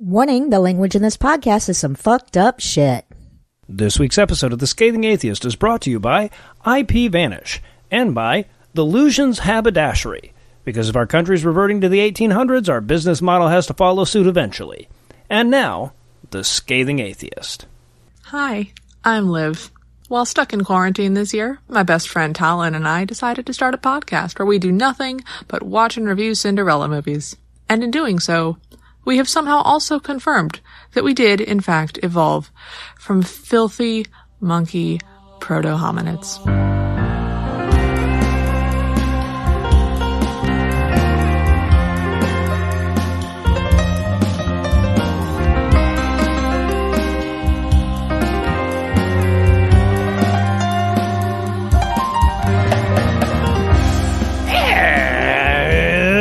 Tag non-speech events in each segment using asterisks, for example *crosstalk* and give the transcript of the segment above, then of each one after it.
Warning the language in this podcast is some fucked up shit. This week's episode of The Scathing Atheist is brought to you by IP Vanish and by The Lugeons Haberdashery. Because if our country's reverting to the 1800s, our business model has to follow suit eventually. And now, The Scathing Atheist. Hi, I'm Liv. While stuck in quarantine this year, my best friend Talon and I decided to start a podcast where we do nothing but watch and review Cinderella movies. And in doing so, we have somehow also confirmed that we did, in fact, evolve from filthy, monkey proto hominids.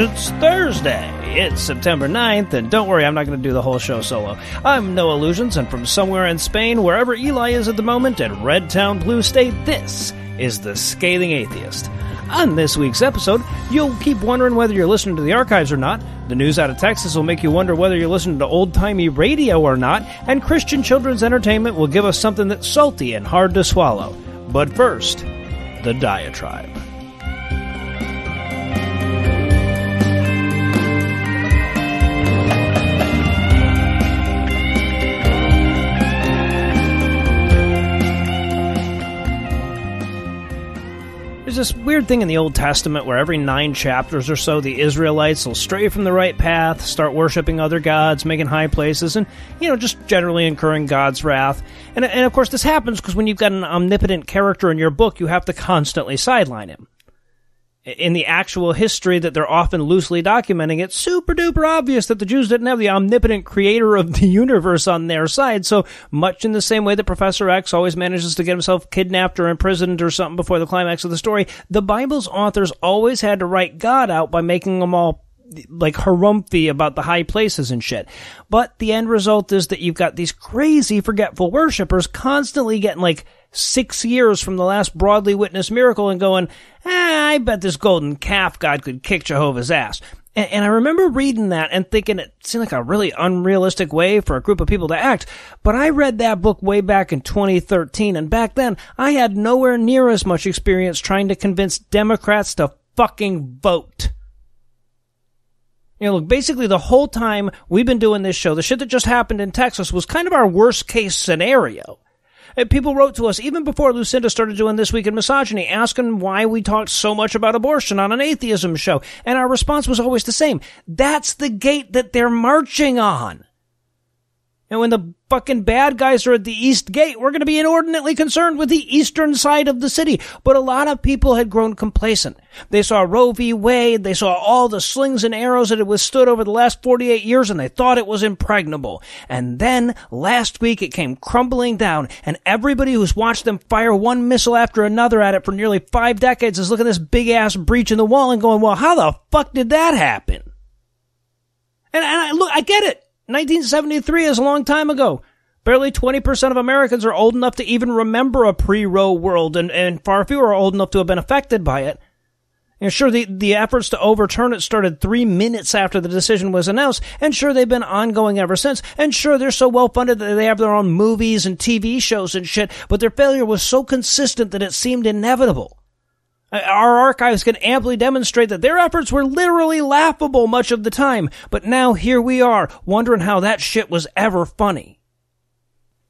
It's Thursday. It's September 9th, and don't worry, I'm not going to do the whole show solo. I'm Noah Lugeons, and from somewhere in Spain, wherever Eli is at the moment, at Red Town Blue State, this is The Scathing Atheist. On this week's episode, you'll keep wondering whether you're listening to the archives or not. The news out of Texas will make you wonder whether you're listening to old timey radio or not. And Christian Children's Entertainment will give us something that's salty and hard to swallow. But first, the diatribe. This weird thing in the Old Testament where every nine chapters or so, the Israelites will stray from the right path, start worshiping other gods, making high places, and, you know, just generally incurring God's wrath. And, and of course, this happens because when you've got an omnipotent character in your book, you have to constantly sideline him. In the actual history that they're often loosely documenting, it's super duper obvious that the Jews didn't have the omnipotent creator of the *laughs* universe on their side. So much in the same way that Professor X always manages to get himself kidnapped or imprisoned or something before the climax of the story, the Bible's authors always had to write God out by making them all like harumphy about the high places and shit. But the end result is that you've got these crazy forgetful worshippers constantly getting like six years from the last broadly witnessed miracle and going, ah, I bet this golden calf god could kick Jehovah's ass. And, and I remember reading that and thinking it seemed like a really unrealistic way for a group of people to act. But I read that book way back in 2013, and back then I had nowhere near as much experience trying to convince Democrats to fucking vote. You know, look, basically the whole time we've been doing this show, the shit that just happened in Texas was kind of our worst case scenario. And people wrote to us even before Lucinda started doing This Week in Misogyny, asking why we talked so much about abortion on an atheism show. And our response was always the same. That's the gate that they're marching on. And when the fucking bad guys are at the east gate, we're going to be inordinately concerned with the eastern side of the city. But a lot of people had grown complacent. They saw Roe v. Wade, they saw all the slings and arrows that had withstood over the last 48 years, and they thought it was impregnable. And then, last week, it came crumbling down, and everybody who's watched them fire one missile after another at it for nearly five decades is looking at this big ass breach in the wall and going, well, how the fuck did that happen? And, and I, look, I get it. 1973 is a long time ago. Barely 20% of Americans are old enough to even remember a pre-Roe world, and, and far fewer are old enough to have been affected by it. And sure, the, the efforts to overturn it started three minutes after the decision was announced, and sure, they've been ongoing ever since, and sure, they're so well funded that they have their own movies and TV shows and shit, but their failure was so consistent that it seemed inevitable. Uh, our archives can amply demonstrate that their efforts were literally laughable much of the time, but now here we are, wondering how that shit was ever funny.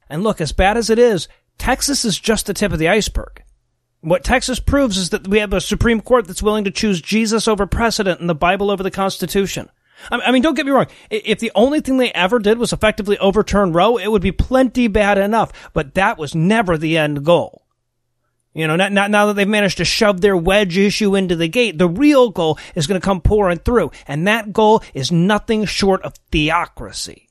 And look, as bad as it is, Texas is just the tip of the iceberg. What Texas proves is that we have a Supreme Court that's willing to choose Jesus over precedent and the Bible over the Constitution. I mean, don't get me wrong. If the only thing they ever did was effectively overturn Roe, it would be plenty bad enough, but that was never the end goal. You know, not, not now that they've managed to shove their wedge issue into the gate, the real goal is going to come pouring through. And that goal is nothing short of theocracy.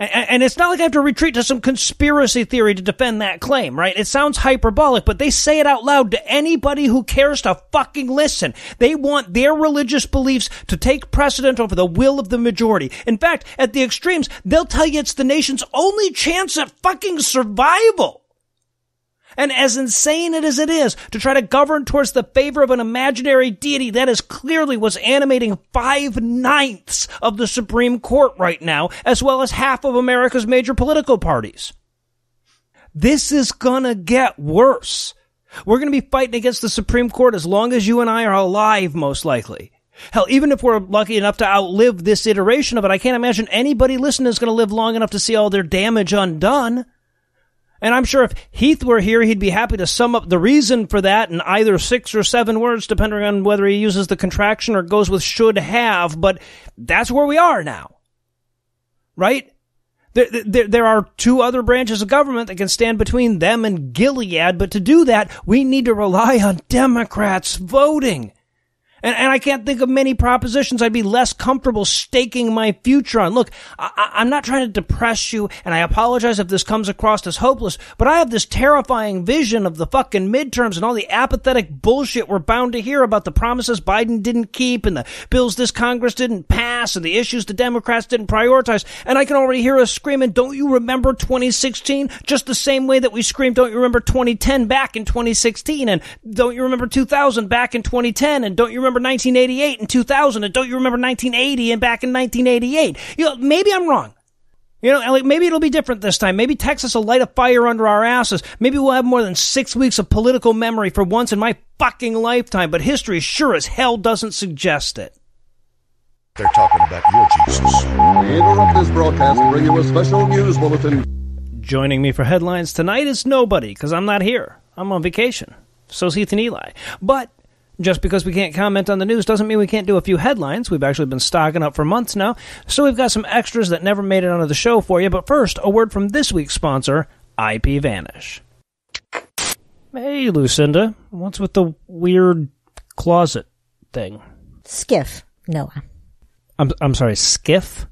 And, and it's not like I have to retreat to some conspiracy theory to defend that claim, right? It sounds hyperbolic, but they say it out loud to anybody who cares to fucking listen. They want their religious beliefs to take precedent over the will of the majority. In fact, at the extremes, they'll tell you it's the nation's only chance at fucking survival. And as insane as it is to try to govern towards the favor of an imaginary deity, that is clearly what's animating five ninths of the Supreme Court right now, as well as half of America's major political parties. This is gonna get worse. We're gonna be fighting against the Supreme Court as long as you and I are alive, most likely. Hell, even if we're lucky enough to outlive this iteration of it, I can't imagine anybody listening is gonna live long enough to see all their damage undone. And I'm sure if Heath were here, he'd be happy to sum up the reason for that in either six or seven words, depending on whether he uses the contraction or goes with should have. But that's where we are now. Right? There, there, there are two other branches of government that can stand between them and Gilead, but to do that, we need to rely on Democrats voting. And, and I can't think of many propositions I'd be less comfortable staking my future on. Look, I, I'm not trying to depress you, and I apologize if this comes across as hopeless, but I have this terrifying vision of the fucking midterms and all the apathetic bullshit we're bound to hear about the promises Biden didn't keep and the bills this Congress didn't pass and the issues the Democrats didn't prioritize. And I can already hear us screaming, don't you remember 2016? Just the same way that we screamed, don't you remember 2010 back in 2016? And don't you remember 2000 back in 2010? And don't you remember remember 1988 and 2000, and don't you remember 1980 and back in 1988? You know, maybe I'm wrong. You know, like maybe it'll be different this time. Maybe Texas will light a fire under our asses. Maybe we'll have more than six weeks of political memory for once in my fucking lifetime, but history sure as hell doesn't suggest it. They're talking about your Jesus. We interrupt this broadcast to bring you a special news bulletin. Joining me for headlines tonight is nobody, because I'm not here. I'm on vacation. So's Heath and Eli. But just because we can't comment on the news doesn't mean we can't do a few headlines. We've actually been stocking up for months now, so we've got some extras that never made it onto the show for you. But first, a word from this week's sponsor, IP Vanish. Hey, Lucinda, what's with the weird closet thing? SCIF, Noah. I'm I'm sorry, SCIF.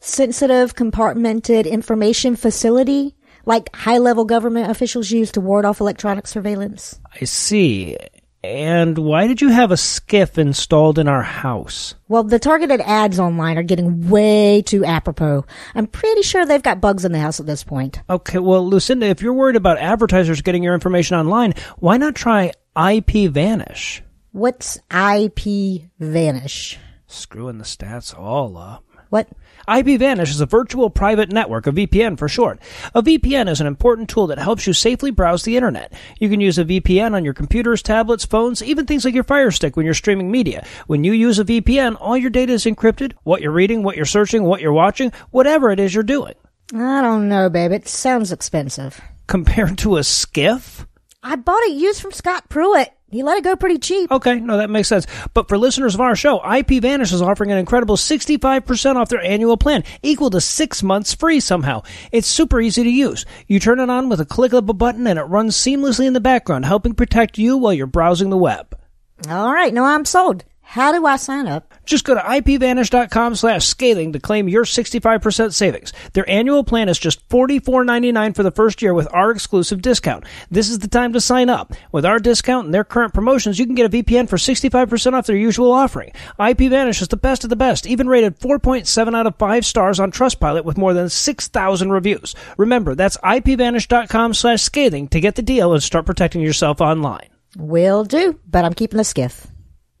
Sensitive compartmented information facility, like high level government officials use to ward off electronic surveillance. I see. And why did you have a SCIF installed in our house? Well, the targeted ads online are getting way too apropos. I'm pretty sure they've got bugs in the house at this point. Okay, well, Lucinda, if you're worried about advertisers getting your information online, why not try IP Vanish? What's IP Vanish? Screwing the stats all up. What? IPVanish is a virtual private network, a VPN for short. A VPN is an important tool that helps you safely browse the internet. You can use a VPN on your computers, tablets, phones, even things like your Fire Stick when you're streaming media. When you use a VPN, all your data is encrypted, what you're reading, what you're searching, what you're watching, whatever it is you're doing. I don't know, babe. It sounds expensive. Compared to a SCIF? I bought it used from Scott Pruitt. He let it go pretty cheap. Okay, no, that makes sense. But for listeners of our show, IP Vanish is offering an incredible 65% off their annual plan, equal to six months free somehow. It's super easy to use. You turn it on with a click of a button and it runs seamlessly in the background, helping protect you while you're browsing the web. All right, no, I'm sold. How do I sign up? Just go to ipvanish.com slash scathing to claim your 65% savings. Their annual plan is just $44.99 for the first year with our exclusive discount. This is the time to sign up. With our discount and their current promotions, you can get a VPN for 65% off their usual offering. IPVanish is the best of the best, even rated 4.7 out of 5 stars on Trustpilot with more than 6,000 reviews. Remember, that's ipvanish.com slash scathing to get the deal and start protecting yourself online. Will do, but I'm keeping the SCIF.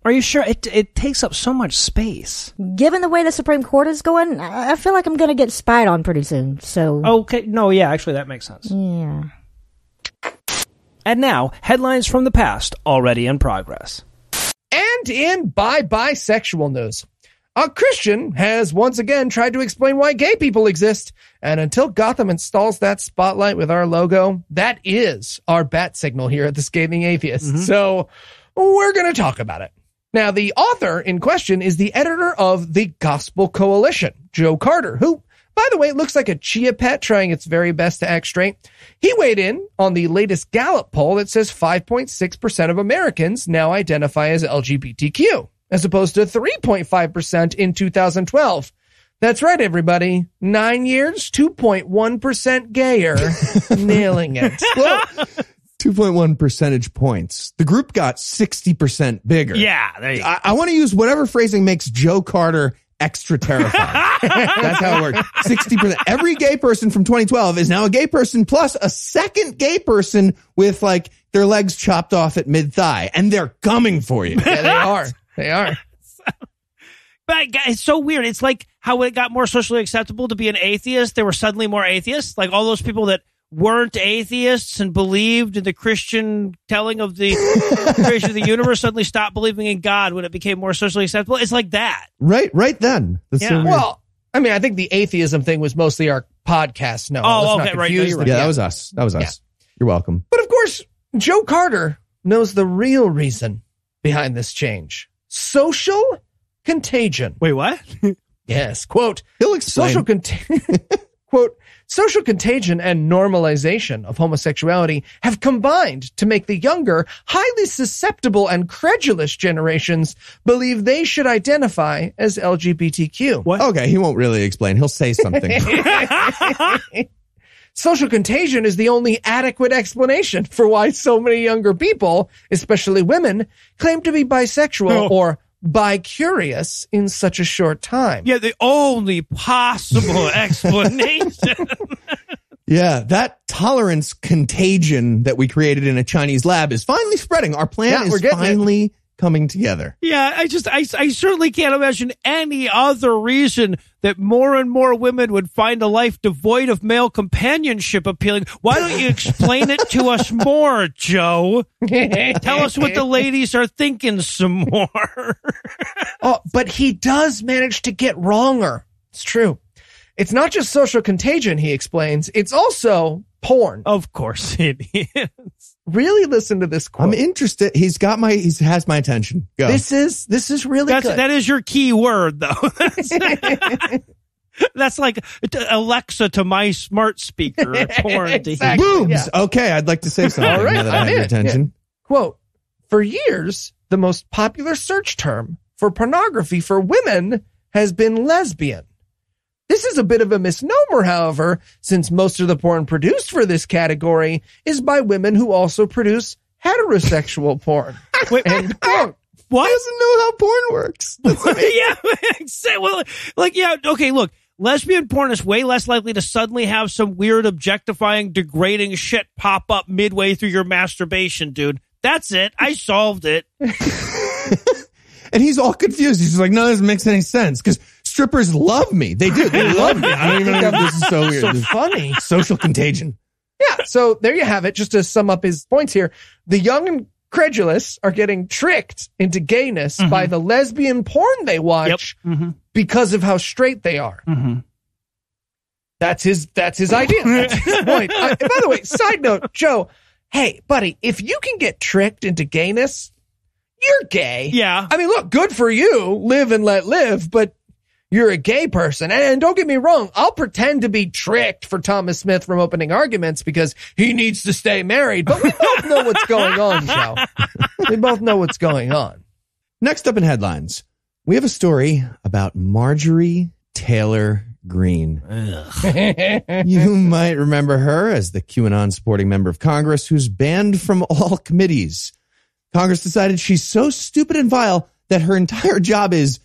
Are you sure? It, it takes up so much space. Given the way the Supreme Court is going, I I feel like I'm going to get spied on pretty soon. So, Okay, no, yeah, actually, that makes sense. yeah. And now, headlines from the past already in progress. And in bi bisexual news, a Christian has once again tried to explain why gay people exist. And until Gotham installs that spotlight with our logo, that is our bat signal here at the Scathing Atheist. Mm-hmm. So we're going to talk about it. Now, the author in question is the editor of the Gospel Coalition, Joe Carter, who, by the way, looks like a chia pet trying its very best to act straight. He weighed in on the latest Gallup poll that says 5.6% of Americans now identify as LGBTQ, as opposed to 3.5% in 2012. That's right, everybody. Nine years, 2.1% gayer. *laughs* Nailing it. Well, 2.1 percentage points. The group got 60% bigger. Yeah, there you go. I, I want to use whatever phrasing makes Joe Carter extra terrifying. *laughs* That's how it works. 60%. Every gay person from 2012 is now a gay person plus a second gay person with like their legs chopped off at mid thigh and they're coming for you. Yeah, they are. They are. *laughs* But it's so weird. It's like how it got more socially acceptable to be an atheist. There were suddenly more atheists. Like all those people that weren't atheists and believed in the Christian telling of the *laughs* creation of the universe suddenly stopped believing in God when it became more socially acceptable. It's like that. Right, right then. That's Yeah. weird. Well, I mean, I think the atheism thing was mostly our podcast. No, Oh, let's not okay, right. No, confuse yeah, that was us. That was us. You're welcome. But of course, Joe Carter knows the real reason behind this change: social contagion. Wait, what? *laughs* Yes, quote He'll explain. social contagion. *laughs* quote social contagion and normalization of homosexuality have combined to make the younger highly susceptible and credulous generations believe they should identify as lgbtq What? Okay, he won't really explain. He'll say something. *laughs* *laughs* social contagion is the only adequate explanation for why so many younger people especially women claim to be bisexual Oh. or bi-curious in such a short time Yeah, the only possible *laughs* explanation. yeah, that tolerance contagion that we created in a Chinese lab is finally spreading. Our plan Yeah, we're is getting it. Coming together. Yeah, I just, I, I certainly can't imagine any other reason that more and more women would find a life devoid of male companionship appealing. Why don't you explain it to us more, Joe? Tell us what the *laughs* ladies are thinking some more. *laughs* Oh, but he does manage to get wronger. It's true. It's not just social contagion, he explains. It's also porn. of course it is. Really listen to this quote. I'm interested. He's got my, he has my attention. Go. this is this is really That's, good. that is your key word, though. *laughs* That's, *laughs* that's like Alexa to my smart speaker. *laughs* Porn to Exactly. Boobs. Yeah. Okay, I'd like to say something All right, now that I have your in. attention. quote, for years, the most popular search term for pornography for women has been lesbian. This is a bit of a misnomer, however, since most of the porn produced for this category is by women who also produce heterosexual porn. *laughs* Wait, End quote. what? doesn't know how porn works. *laughs* yeah, *laughs* well, like yeah, okay. Look, lesbian porn is way less likely to suddenly have some weird objectifying, degrading shit pop up midway through your masturbation, dude. That's it. I solved it. And he's all confused. He's just like, no, this makes any sense because strippers love me. They do. They *laughs* love me. I don't even know. This is so weird. So This funny. social contagion. Yeah. So there you have it. Just to sum up his points here, the young and credulous are getting tricked into gayness by the lesbian porn they watch Mm-hmm. because of how straight they are. Mm-hmm. That's his. That's his idea. *laughs* That's his point. By the way, side note, Joe. Hey, buddy, if you can get tricked into gayness, you're gay. Yeah. I mean, look, good for you. Live and let live, but you're a gay person. And, don't get me wrong, I'll pretend to be tricked for Thomas Smith from opening arguments because he needs to stay married. But we *laughs* both know what's going on, Joe. We both know what's going on. Next up in headlines, we have a story about Marjorie Taylor Greene. you might remember her as the QAnon supporting member of Congress who's banned from all committees. Congress decided she's so stupid and vile that her entire job is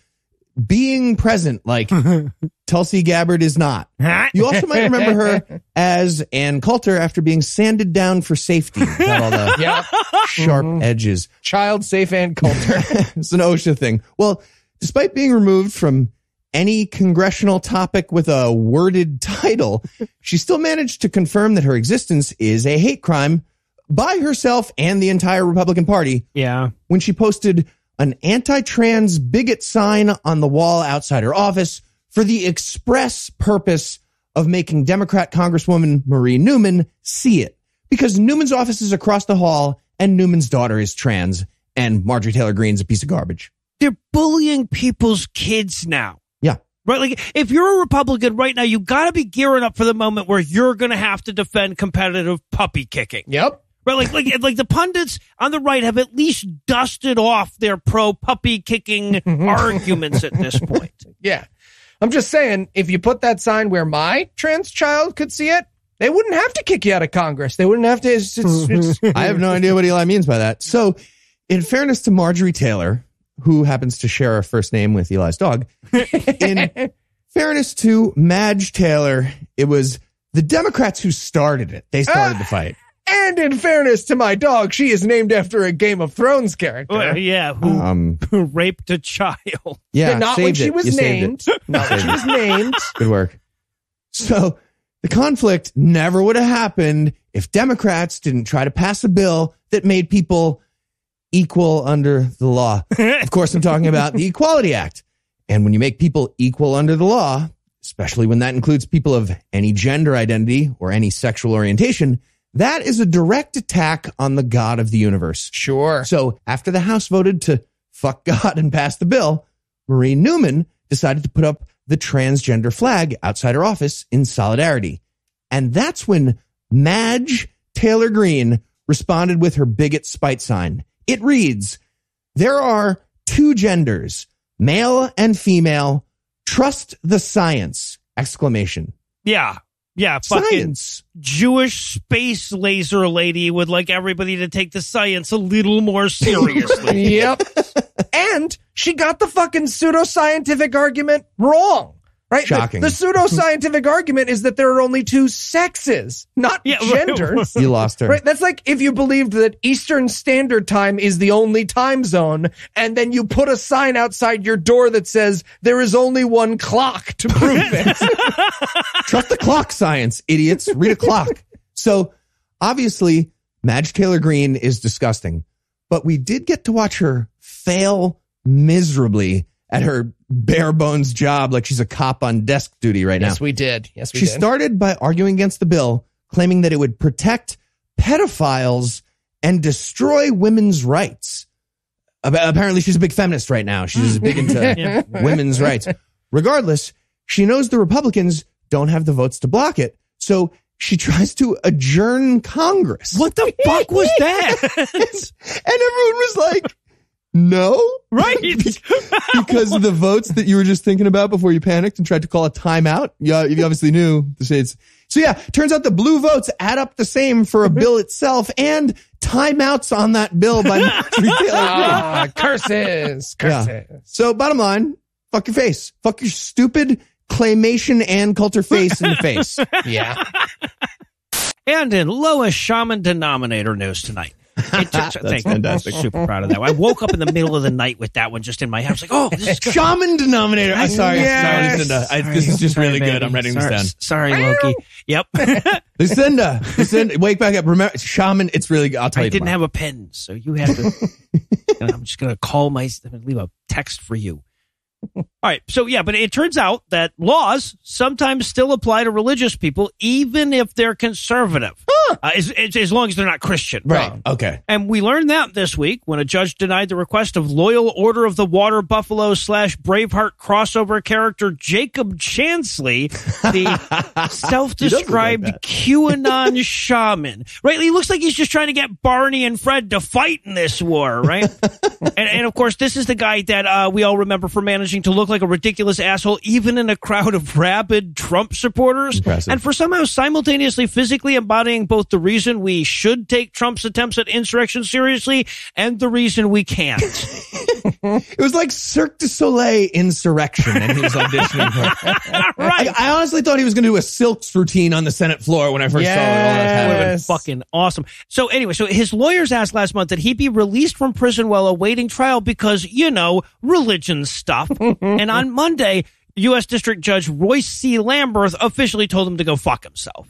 being present, like *laughs* Tulsi Gabbard is not. *laughs* You also might remember her as Ann Coulter after being sanded down for safety. *laughs* Got all the Yeah. sharp mm-hmm. edges. Child safe Ann Coulter. it's an OSHA thing. Well, despite being removed from any congressional topic with a worded title, she still managed to confirm that her existence is a hate crime by herself and the entire Republican Party Yeah. when she posted an anti-trans bigot sign on the wall outside her office for the express purpose of making Democrat Congresswoman Marie Newman see it. Because Newman's office is across the hall and Newman's daughter is trans and Marjorie Taylor Greene's a piece of garbage. They're bullying people's kids now. Yeah. Right? Like, if you're a Republican right now, you gotta be gearing up for the moment where you're gonna have to defend competitive puppy kicking. yep. Right? Like, like, like the pundits on the right have at least dusted off their pro puppy kicking *laughs* arguments at this point. Yeah. I'm just saying, if you put that sign where my trans child could see it, they wouldn't have to kick you out of Congress. They wouldn't have to. It's, it's, *laughs* it's, I have no idea what Eli means by that. So, in fairness to Marjorie Taylor, who happens to share a first name with Eli's dog. *laughs* In fairness to Madge Taylor, it was the Democrats who started it. They started the ah. fight. And in fairness to my dog, she is named after a Game of Thrones character. Well, yeah, who, Um, who raped a child. yeah, not when she it. was You named. Not when she was named. Good work. So the conflict never would have happened if Democrats didn't try to pass a bill that made people equal under the law. *laughs* of course, I'm talking about the Equality Act. And when you make people equal under the law, especially when that includes people of any gender identity or any sexual orientation, that is a direct attack on the God of the universe. Sure. So after the House voted to fuck *laughs* God and pass the bill, Marie Newman decided to put up the transgender flag outside her office in solidarity. And that's when Madge Taylor Greene responded with her bigot spite sign. It reads, there are two genders, male and female. Trust the science! Exclamation. Yeah. Yeah, fucking Science. Jewish space laser lady would like everybody to take the science a little more seriously. *laughs* yep. *laughs* and she got the fucking pseudoscientific argument wrong. Right? The- Shocking. The, pseudoscientific argument is that there are only two sexes, not Yeah, *laughs* genders. You lost her. Right. That's like if you believed that Eastern Standard Time is the only time zone, and then you put a sign outside your door that says there is only one clock to prove *laughs* it. Trust the clock science, idiots. Read a clock. So obviously, Madge Taylor Greene is disgusting, but we did get to watch her fail miserably at her bare bones job like she's a cop on desk duty right now. yes, we did. Yes, we did. She did. started by arguing against the bill, claiming that it would protect pedophiles and destroy women's rights. Apparently, she's a big feminist right now. She's big into *laughs* Yeah. *laughs* women's rights. Regardless, she knows the Republicans don't have the votes to block it. So she tries to adjourn Congress. what the fuck was that? *laughs* And everyone was like, no. right. Because of the votes that you were just thinking about before you panicked and tried to call a timeout. Yeah, you obviously knew the states. So yeah, turns out the blue votes add up the same for a bill itself and timeouts on that bill by *laughs* Marjorie Taylor Ah, curses. Yeah. Curses. So bottom line, fuck your face. Fuck your stupid claymation Ann Coulter face in the face. *laughs* Yeah. And in lowest shaman denominator news tonight. It just- *laughs* thank you. fantastic. I'm super proud of that. I woke up in the middle of the night with that one just in my head. I was like, oh, this is good. Shaman denominator. I'm sorry. Yes. Sorry, Lucinda. I, this is just really good. I'm writing sorry, this Sorry, Loki. Yep. *laughs* Lucinda, Lucinda, wake back up. Remember, shaman. It's really good. I'll tell I you. didn't tomorrow. have a pen, so you have to. *laughs* I'm just going to call my, I'm gonna leave a text for you. All right. So, yeah, but it turns out that laws sometimes still apply to religious people, even if they're conservative, uh, as, as, as long as they're not Christian. Right. Okay. And we learned that this week when a judge denied the request of Loyal Order of the Water Buffalo slash Braveheart crossover character Jacob Chansley, the *laughs* self-described that. QAnon *laughs* shaman. Right? He looks like he's just trying to get Barney and Fred to fight in this war, right? *laughs* and, and of course, this is the guy that uh, we all remember for managing to look like a ridiculous asshole, even in a crowd of rabid Trump supporters, Impressive. and for somehow simultaneously physically embodying both the reason we should take Trump's attempts at insurrection seriously and the reason we can't. *laughs* It was like Cirque du Soleil insurrection, and he was auditioning for *laughs* right. I, I honestly thought he was going to do a silks routine on the Senate floor when I first saw it. All that would have been. Yes. fucking awesome. So anyway, so his lawyers asked last month that he be released from prison while awaiting trial because, you know, religion stuff. and *laughs* on Monday, U.S. District Judge Royce C. Lamberth officially told him to go fuck himself.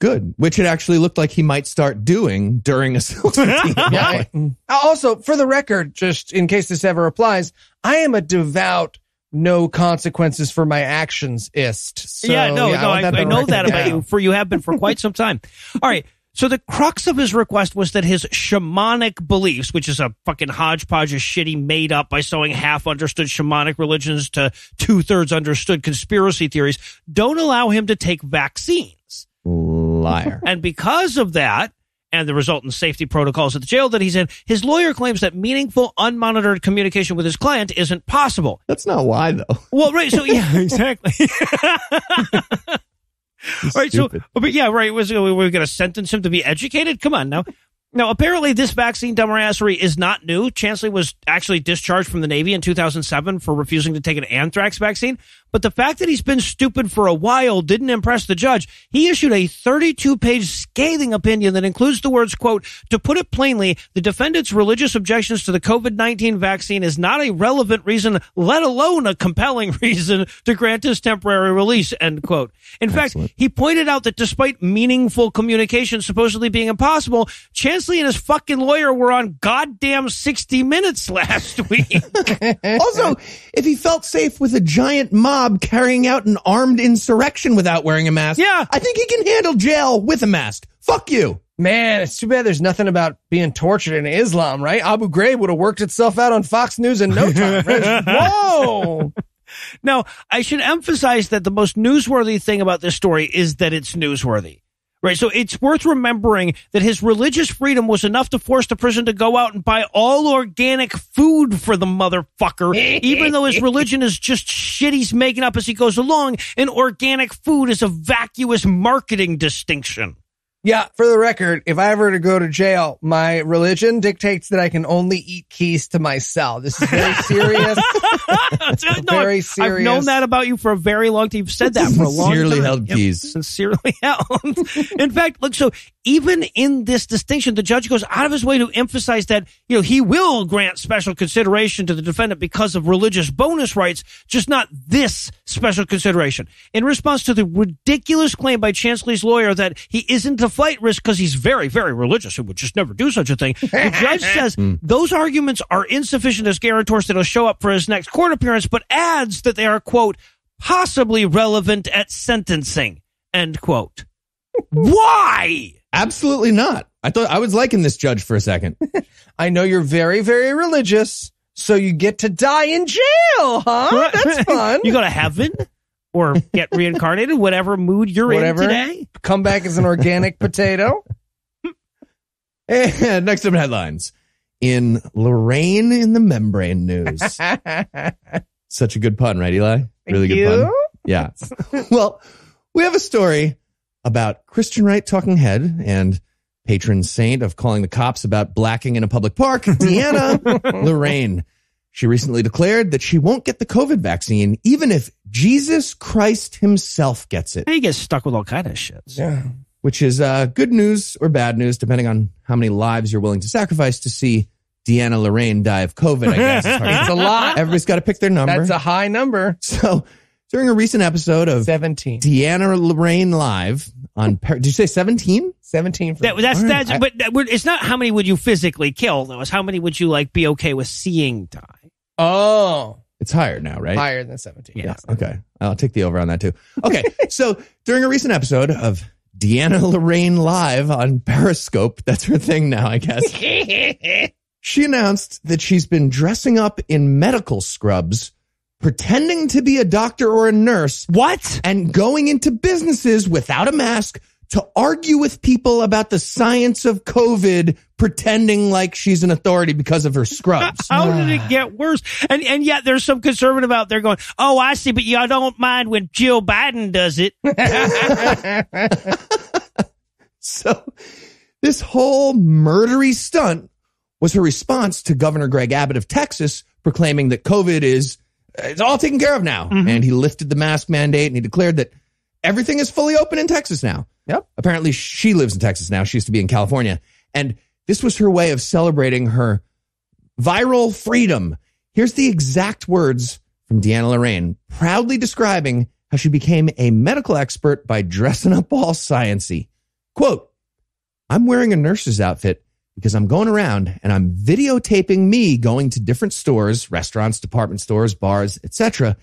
Good, which it actually looked like he might start doing during a silks. *laughs* Yeah. Mm. Also, for the record, just in case this ever applies, I am a devout no consequences for my actions ist. So, yeah, no, no, want I, I know that about Yeah. you. For you have been for quite some time. All right. So the crux of his request was that his shamanic beliefs, which is a fucking hodgepodge of shitty made up by sewing half understood shamanic religions to two thirds understood conspiracy theories, don't allow him to take vaccines. Liar. And because of that, and the resultant safety protocols at the jail that he's in, his lawyer claims that meaningful, unmonitored communication with his client isn't possible. That's not why, though. Well, right. So yeah, *laughs* exactly. *laughs* All right. So, but yeah, right. Was we were going to sentence him to be educated? Come on now. Now, apparently, this vaccine dumbassery is not new. Chansley was actually discharged from the Navy in 2007 for refusing to take an anthrax vaccine. But the fact that he's been stupid for a while didn't impress the judge. He issued a 32 page scathing opinion that includes the words, quote, to put it plainly, the defendant's religious objections to the COVID-19 vaccine is not a relevant reason, let alone a compelling *laughs* reason to grant his temporary release, end quote. In fact, he pointed out that despite meaningful communication supposedly being impossible, Chansley and his fucking lawyer were on goddamn 60 minutes *laughs* last week. *laughs* Also, if he felt safe with a giant mob carrying out an armed insurrection without wearing a mask, Yeah. I think he can handle jail with a mask. Fuck you. Man, it's too bad there's nothing about being tortured in Islam, right? Abu Ghraib would have worked itself out on Fox News in no time. right? *laughs* Whoa! Now, I should emphasize that the most newsworthy thing about this story is that it's newsworthy. Right. So it's worth remembering that his religious freedom was enough to force the prison to go out and buy all organic food for the motherfucker, *laughs* even though his religion is just shit he's making up as he goes along. And organic food is a vacuous marketing distinction. Yeah, for the record, if I ever to go to jail, my religion dictates that I can only eat keys to my cell. This is very *laughs* serious. No, Very I've- I've known that about you for a very long time. You've said that for a long Sincerely time. held Yep, keys. Sincerely *laughs* held. in fact, look, so even in this distinction, the judge goes out of his way to emphasize that, you know, he will grant special consideration to the defendant because of religious bonus rights, just not this special consideration. In response to the ridiculous claim by Chansley's lawyer that he isn't a flight risk because he's very, very religious and would just never do such a thing, the judge *laughs* says those arguments are insufficient as guarantors that he'll show up for his next court appearance, but adds that they are, quote, possibly relevant at sentencing, end quote. Why? Absolutely not. I thought I was liking this judge for a second. I know you're very, very religious, so you get to die in jail, huh? That's fun. *laughs* you go to heaven or get reincarnated, whatever mood you're Whatever. in today. Come back as an organic *laughs* potato. And next up in headlines. In Lorraine in the membrane news. *laughs* Such a good pun, right, Eli? Really good you. pun. Yeah. well, we have a story about Christian right talking head and patron saint of calling the cops about blacking in a public park, Deanna *laughs* Lorraine. She recently declared that she won't get the COVID vaccine, even if Jesus Christ himself gets it, He gets stuck with all kind of shit. Yeah. which is uh, good news or bad news, depending on how many lives you're willing to sacrifice to see Deanna Lorraine die of COVID, I guess. It's, *laughs* It's a lot. Everybody's got to pick their number. That's a high number. so during a recent episode of 17. Deanna Lorraine Live on, Par- did you say 17? 17 for That, that's All right. that's but that it's not how many would you physically kill though. It's how many would you like be okay with seeing die. Oh, It's higher now, right? higher than 17. Yeah. Okay. I'll take the over on that too. Okay. *laughs* so during a recent episode of Deanna Lorraine Live on Periscope, that's her thing now, I guess. *laughs* she announced that she's been dressing up in medical scrubs, pretending to be a doctor or a nurse, What? and going into businesses without a mask to argue with people about the science of COVID, pretending like she's an authority because of her scrubs. *laughs* How did it get worse? And and yet there's some conservative out there going, "Oh, I see, but y'all don't mind when Jill Biden does it." *laughs* So this whole murdery stunt was her response to Governor Greg Abbott of Texas proclaiming that COVID is it's all taken care of now. Mm-hmm. And he lifted the mask mandate and he declared that everything is fully open in Texas now. Yep. Apparently she lives in Texas now. She used to be in California. And this was her way of celebrating her viral freedom. Here's the exact words from Deanna Lorraine, proudly describing how she became a medical expert by dressing up all sciency. Quote, I'm wearing a nurse's outfit because I'm going around and I'm videotaping me going to different stores, restaurants, department stores, bars, etc.,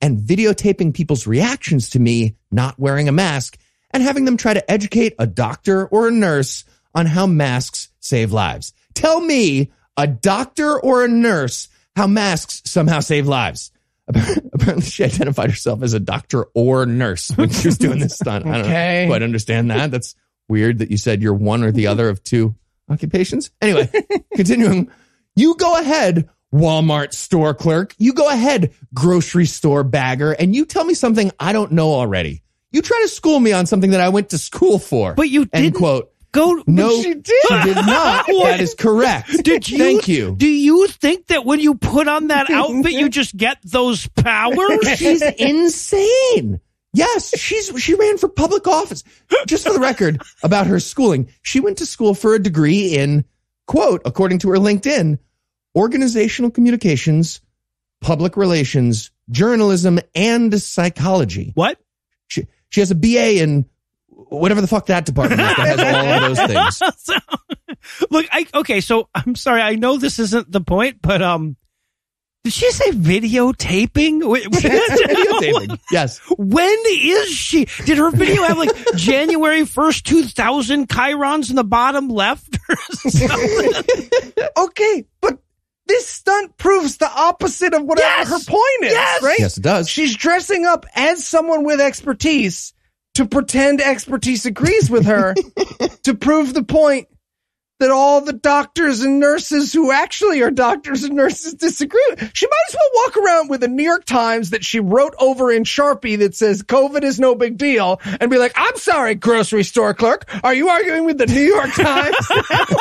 and videotaping people's reactions to me not wearing a mask and having them try to educate a doctor or a nurse on how masks save lives. Tell me, a doctor or a nurse, how masks somehow save lives. *laughs* Apparently, she identified herself as a doctor or nurse when she was doing this stunt. okay. I don't *laughs* Okay. quite understand that. That's weird that you said you're one or the other of two occupations. Anyway, *laughs* continuing. You go ahead, Walmart store clerk. You go ahead, grocery store bagger, and you tell me something I don't know already. You try to school me on something that I went to school for. But you didn't. quote. go. No, she did. She did not. *laughs* that is correct. Did you? Thank you. Do you think that when you put on that *laughs* outfit, you just get those powers? *laughs* She's insane. Yes, she's she ran for public office. Just for the record about her schooling, she went to school for a degree in quote, according to her LinkedIn, organizational communications, public relations, journalism, and psychology. What? She has a BA in whatever the fuck that department is that has all of those *laughs* things. So, look, I okay. So I'm sorry. I know this isn't the point, but um, did she say videotaping? *laughs* *laughs* Videotaping. Yes. When is she? Did her video have like January first, two thousand chirons in the bottom left? Or something? Okay, but this stunt proves the opposite of whatever Yes! her point is, Yes! right? Yes, it does. She's dressing up as someone with expertise to pretend expertise agrees with her *laughs* to prove the point that all the doctors and nurses who actually are doctors and nurses disagree. She might as well walk around with a New York Times that she wrote over in Sharpie that says COVID is no big deal and be like, I'm sorry, grocery store clerk. Are you arguing with the New York Times? *laughs*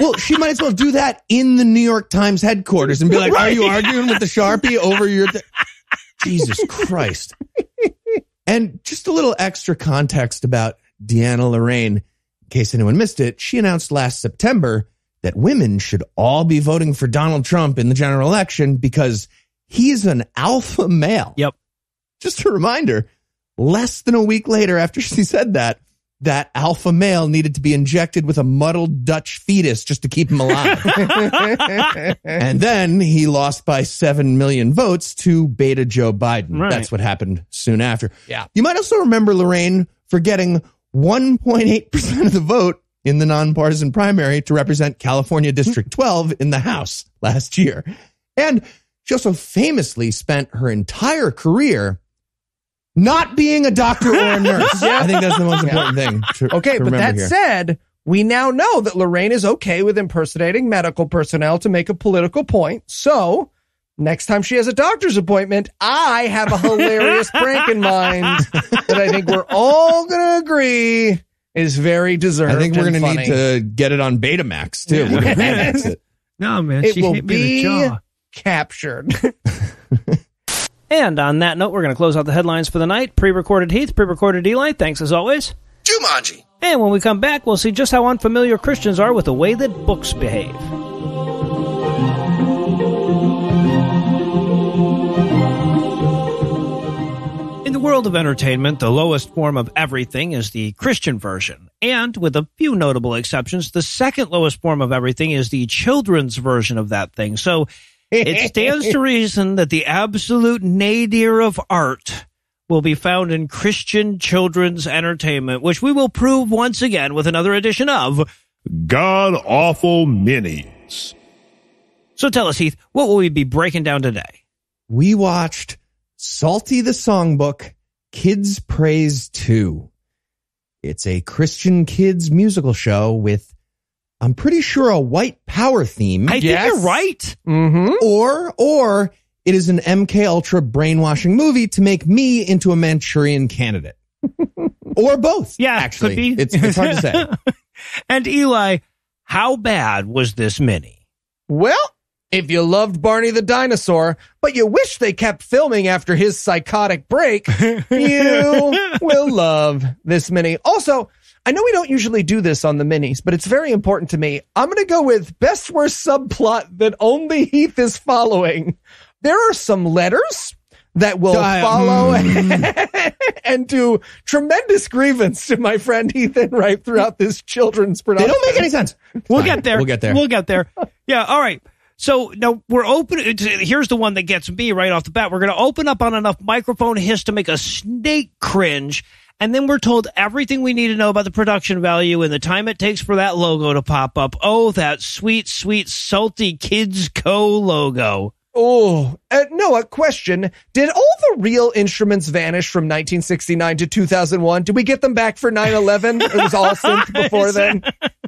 Well, she might as well do that in the New York Times headquarters and be like, "Are you arguing with the Sharpie over your?" Th-? Jesus Christ! And just a little extra context about Deanna Lorraine, in case anyone missed it. She announced last September that women should all be voting for Donald Trump in the general election because he's an alpha male. Yep. Just a reminder. Less than a week later, after *laughs* she said that, that alpha male needed to be injected with a muddled Dutch fetus just to keep him alive. *laughs* *laughs* and then he lost by 7 million votes to beta Joe Biden. Right. That's what happened soon after. Yeah. You might also remember Lorraine for getting 1.8% of the vote in the nonpartisan primary to represent California District hmm. 12 in the House last year. And she also famously spent her entire career not being a doctor or a *laughs* nurse. I think that's the most important thing. *laughs* To, Okay, to but that here. said, we now know that Lorraine is okay with impersonating medical personnel to make a political point. So, next time she has a doctor's appointment, I have a hilarious *laughs* prank in mind that I think we're all going to agree is very deserved. I think we're going to need to get it on Betamax too. We're gonna *laughs* Betamax it. no, man, It she will hit me in the be- jaw. captured. *laughs* And on that note, we're going to close out the headlines for the night. Pre-recorded Heath, pre-recorded Eli. Thanks as always. Jumanji. And when we come back, we'll see just how unfamiliar Christians are with the way that books behave. The world of entertainment, the lowest form of everything is the Christian version. And with a few notable exceptions, the second lowest form of everything is the children's version of that thing. So it *laughs* stands to reason that the absolute nadir of art will be found in Christian children's entertainment, which we will prove once again with another edition of. God awful minis. So tell us, Heath, what will we be breaking down today? We watched Psalty the Songbook Kids Praise 2. It's a Christian kids musical show with, I'm pretty sure, a white power theme. I think you're right. mm-hmm. or or it is an MK Ultra brainwashing movie to make me into a Manchurian candidate. *laughs* or both. Yeah, actually. could be. It's, it's hard to say. *laughs* and Eli, how bad was this mini? Well, if you loved Barney the dinosaur, but you wish they kept filming after his psychotic break, *laughs* you will love this mini. Also, I know we don't usually do this on the minis, but it's very important to me. I'm going to go with best worst subplot that only Heath is following. There are some letters that will follow hmm. *laughs* and do tremendous grievance to my friend Heath Enwright throughout this children's production. They don't make any sense. We'll Fine. get there. We'll get there. We'll get there. Yeah. All right. So now we're open. Here's the one that gets me right off the bat. We're going to open up on enough microphone hiss to make a snake cringe. And then we're told everything we need to know about the production value and the time it takes for that logo to pop up. Oh, that sweet, sweet, salty Kids Co logo. Oh, uh, no, question. Did all the real instruments vanish from 1969 to 2001? Did we get them back for 9-11? It was all synth *laughs* before then? *laughs*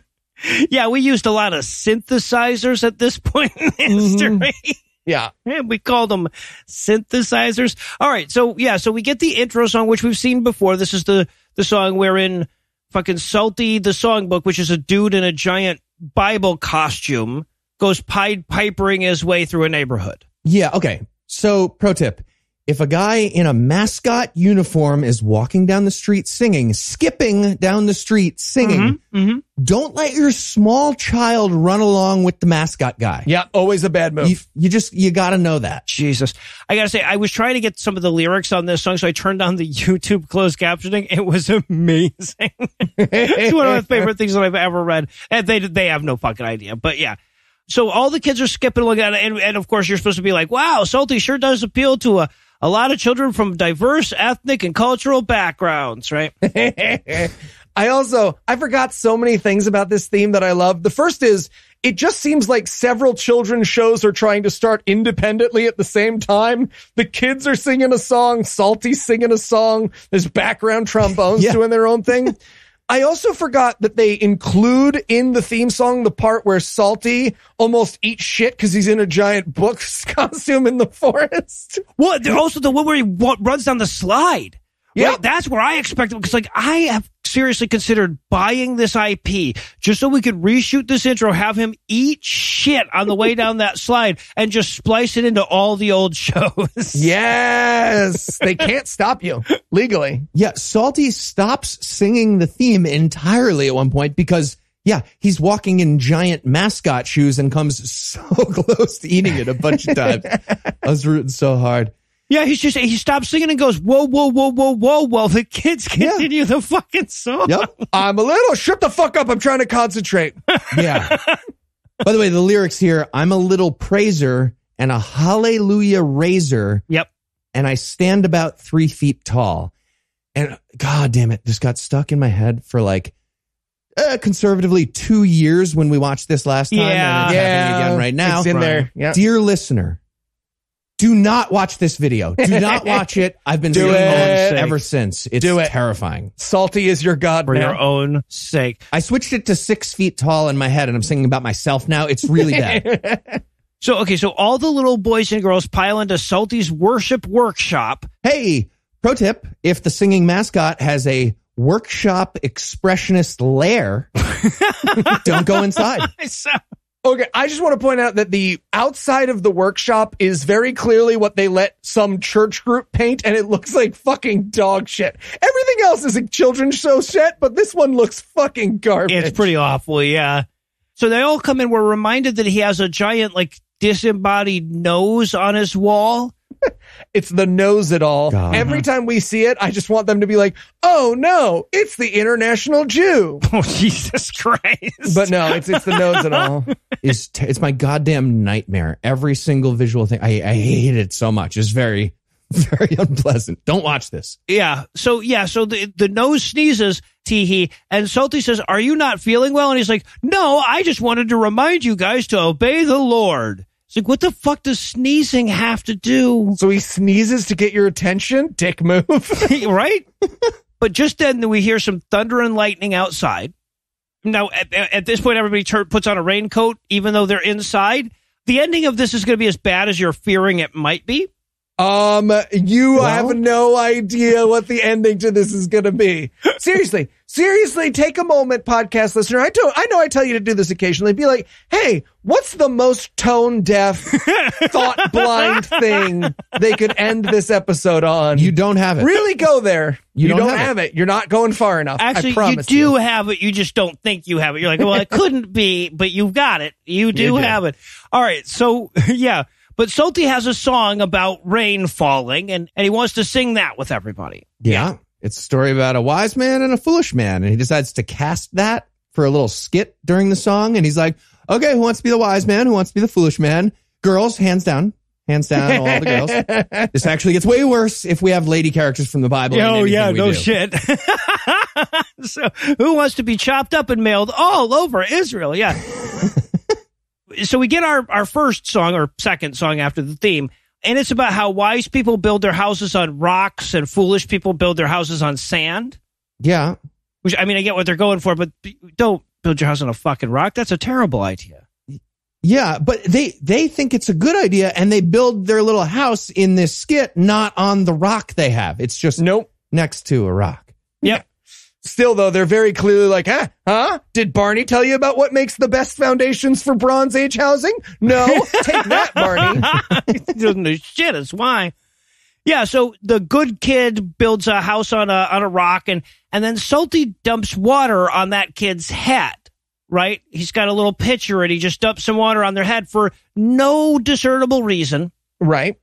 *laughs* Yeah, we used a lot of synthesizers at this point in mm-hmm. history. Yeah. *laughs* And we called them synthesizers. All right, so yeah, so we get the intro song, which we've seen before. This is the the song wherein fucking Psalty the Songbook, which is a dude in a giant Bible costume, goes Pied Pipering his way through a neighborhood. Yeah, okay. So, pro tip. If a guy in a mascot uniform is walking down the street singing, skipping down the street singing, Mm-hmm. don't let your small child run along with the mascot guy. Yeah, always a bad move. You, you just, you gotta know that. Jesus. I gotta say, I was trying to get some of the lyrics on this song, so I turned on the *laughs* YouTube closed captioning. It was amazing. *laughs* it's one of my favorite things that I've ever read. And they they have no fucking idea. But yeah. So all the kids are skipping along, and, and of course you're supposed to be like, wow, Psalty sure does appeal to a, a lot of children from diverse ethnic and cultural backgrounds, right? *laughs* I also I forgot so many things about this theme that I love. The first is it just seems like several children's shows are trying to start independently at the same time. The kids are singing a song, Psalty singing a song, there's background trombones *laughs* Yeah. doing their own thing. I also forgot that they include in the theme song the part where Psalty almost eats shit because he's in a giant book *laughs* costume in the forest. Well, also the one where he runs down the slide. Yeah, Right? That's where I expected because, like, I have seriously considered buying this IP just so we could reshoot this intro, have him eat shit on the way down that slide, and just splice it into all the old *laughs* shows. Yes, they can't stop you legally. Yeah, Psalty stops singing the theme entirely at one point because, yeah, he's walking in giant mascot shoes and comes *laughs* so close to eating it a bunch of times. *laughs* I was rooting so hard. Yeah, he's just he stops singing and goes whoa whoa whoa whoa whoa while the kids continue the fucking song. Yep. I'm a little shut the fuck up. I'm trying to concentrate. *laughs* Yeah. By the way, the lyrics here I'm a little praiser and a hallelujah raiser, Yep. and I stand about three feet tall. And god damn it, this got stuck in my head for like, uh, conservatively two years when we watched this last time. Yeah. and it's happening again right now. It's in Right. there. Yeah. Dear listener, do not watch this video. Do not *laughs* watch it. I've been Do doing it. it ever since. It's Do it. terrifying. Psalty is your god For your own sake. I switched it to six feet tall in my head and I'm singing about myself now. It's really bad. *laughs* So okay, so all the little boys and girls pile into Psalty's worship workshop. hey, pro tip. If the singing mascot has a workshop expressionist lair, *laughs* don't go inside. So Okay, I just want to point out that the outside of the workshop is very clearly what they let some church group paint, and it looks like fucking dog shit. Everything else is a children's show set, but this one looks fucking garbage. It's pretty awful, yeah. So they all come in. We're reminded that he has a giant, like, disembodied nose on his wall. *laughs* It's the nose it all. God. Every time we see it, I just want them to be like, "Oh no, it's the international Jew." *laughs* Oh, Jesus Christ. But no, it's it's the nose it all. *laughs* It's, it's my goddamn nightmare. Every single visual thing. I, I hate it so much. It's very, very unpleasant. Don't watch this. yeah. So, yeah. So the, the nose sneezes, tee hee. And Psalty says, Are you not feeling well? And he's like, No, I just wanted to remind you guys to obey the Lord. It's like, What the fuck does sneezing have to do? So he sneezes to get your attention. Dick move. *laughs* right? but just then we hear some thunder and lightning outside. Now, at, at this point, everybody tur- puts on a raincoat, even though they're inside. The ending of this is going to be as bad as you're fearing it might be. Um, you Well- have no idea what the ending to this is going to be. Seriously, seriously, take a moment, podcast listener. I do, I know I tell you to do this occasionally. Be like, hey, what's the most tone deaf, *laughs* thought blind thing they could end this episode on? You don't have it. really go there. You You, don't don't, have have it. You're not going far enough. I Actually, you promise do have it. You just don't think you have it. You're like, well, it *laughs* couldn't be, but you've got it. You do do. have it. All right. So, *laughs* yeah. But Psalty has a song about rain falling, and, and he wants to sing that with everybody. Yeah. It's a story about a wise man and a foolish man. And he decides to cast that for a little skit during the song. And he's like, okay, who wants to be the wise man? Who wants to be the foolish man? Girls, hands down. Hands down, all the girls. *laughs* This actually gets way worse if we have lady characters from the Bible. Oh yeah, no do. shit. *laughs* so who wants to be chopped up and mailed all over Israel? Yeah. *laughs* so we get our our first song or second song after the theme, and it's about how wise people build their houses on rocks and foolish people build their houses on sand. Yeah. Which I mean, I get what they're going for, but don't build your house on a fucking rock. That's a terrible idea. Yeah, but they they think it's a good idea, and they build their little house in this skit not on the rock they have. It's just Nope. next to a rock. Yep. Still, though, they're very clearly like, huh? Huh? Did Barney tell you about what makes the best foundations for Bronze Age housing? No. *laughs* Take that, Barney. doesn't know shit. That's why. Yeah, so the good kid builds a house on a on a rock, and and then Psalty dumps water on that kid's head. Right? He's got a little pitcher, and he just dumps some water on their head for no discernible reason. Right.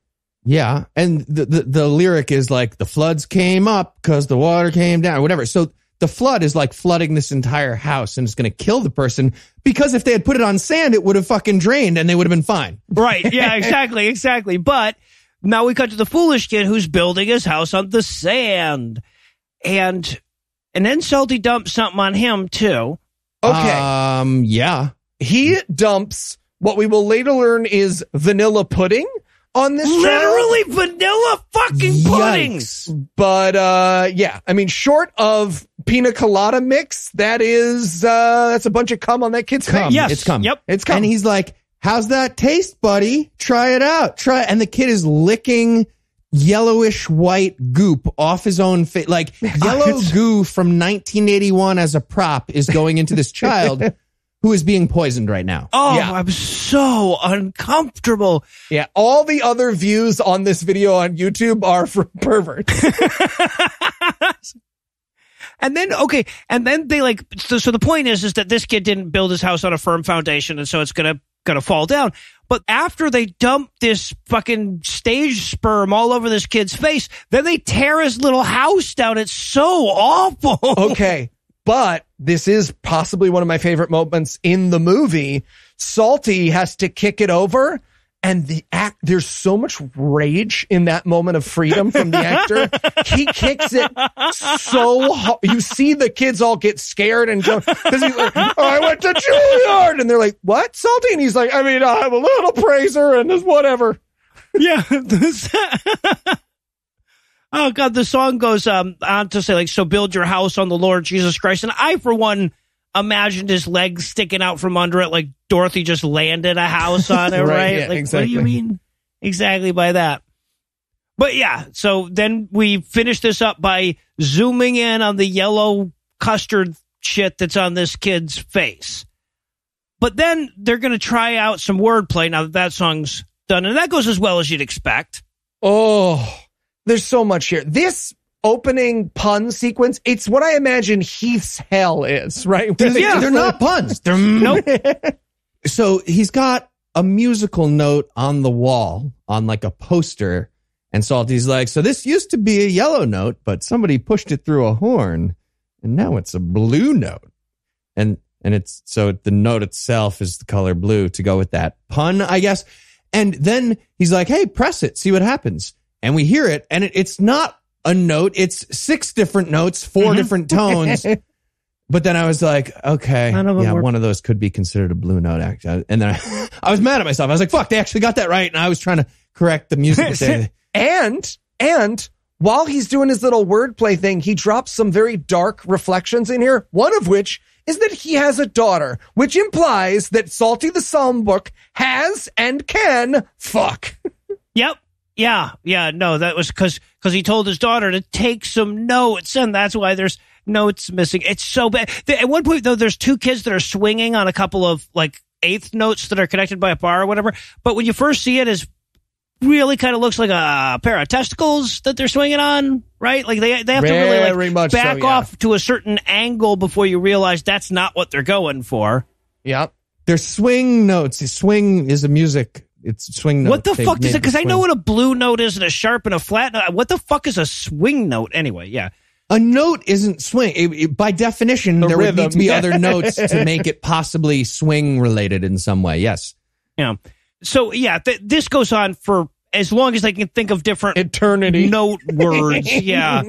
Yeah, and the, the the lyric is like the floods came up because the water came down, whatever. So the flood is like flooding this entire house, and it's going to kill the person because if they had put it on sand, it would have fucking drained, and they would have been fine. Right? *laughs* Yeah, exactly, exactly. But now we cut to the foolish kid who's building his house on the sand, and and then Psalty dumps something on him too. Okay. Um. Yeah. he dumps what we will later learn is vanilla pudding on this child. Literally vanilla fucking puddings Yikes. But uh yeah, I mean short of pina colada mix, that is uh that's a bunch of cum on that kid's Cum. face. Yes. It's cum. Yep. It's cum. And he's like, "How's that taste, buddy? Try it out. Try." it." And the kid is licking yellowish white goop off his own face, like *laughs* yellow goo from 1981 as a prop is going into this child *laughs* who is being poisoned right now. Oh, Yeah. I'm so uncomfortable. Yeah, all the other views on this video on YouTube are from perverts. *laughs* And then okay, and then they like so, so the point is is that this kid didn't build his house on a firm foundation and so it's gonna gonna fall down. But after they dump this fucking stage sperm all over this kid's face, then they tear his little house down. It's so awful. okay, but this is possibly one of my favorite moments in the movie. Psalty has to kick it over. And the act, there's so much rage in that moment of freedom from the actor. he kicks it so hard. You see the kids all get scared and go, cause he's like, "Oh, I went to Juilliard. And they're like, what? Psalty? And he's like, I mean, I'm a little praiser and just whatever. Yeah. *laughs* oh god, the song goes um on to say like, so build your house on the Lord Jesus Christ. And I, for one, imagined his legs sticking out from under it, like Dorothy just landed a house on it, *laughs* Right, right? yeah, like, what do you mean exactly by that? But yeah, so then we finish this up by zooming in on the yellow custard shit that's on this kid's face. But then they're going to try out some wordplay now that that song's done, and that goes as well as you'd expect. Oh, there's so much here. This opening pun sequence, it's what I imagine Heath's hell is, right? Yeah, they're not puns. They're *laughs* Nope. so he's got a musical note on the wall on like a poster and Psalty's like so this used to be a yellow note but somebody pushed it through a horn and now it's a blue note and and it's so the note itself is the color blue to go with that pun i guess and then he's like hey press it see what happens and we hear it and it, it's not a note it's six different notes 4 mm-hmm. different tones *laughs* but then I was like, okay, of yeah, were- one of those could be considered a blue note act. And then I, *laughs* I was mad at myself. I was like, fuck, they actually got that right. And I was trying to correct the music. *laughs* And, and while he's doing his little wordplay thing, he drops some very dark reflections in here. One of which is that he has a daughter, which implies that Psalty the Psalm book has and can fuck. Yep. Yeah. Yeah. No, that was because because he told his daughter to take some notes, and that's why there's notes missing. It's so bad. At one point, though, there's two kids that are swinging on a couple of like eighth notes that are connected by a bar or whatever. But when you first see it, is really kind of looks like a pair of testicles that they're swinging on, right? Like they they have to really like much so, back yeah. off to a certain angle before you realize that's not what they're going for. Yep. They're swing notes. The swing is a music. It's swing note. What the They fuck is it? Because I know what a blue note is and a sharp and a flat note. What the fuck is a swing note anyway? Yeah. a note isn't swing. It- it- by definition, The there would need to be other notes to *laughs* make it possibly swing related in some way. Yes. Yeah. So yeah, th- this goes on for as long as I can think of different Eternity. note *laughs* words. Yeah.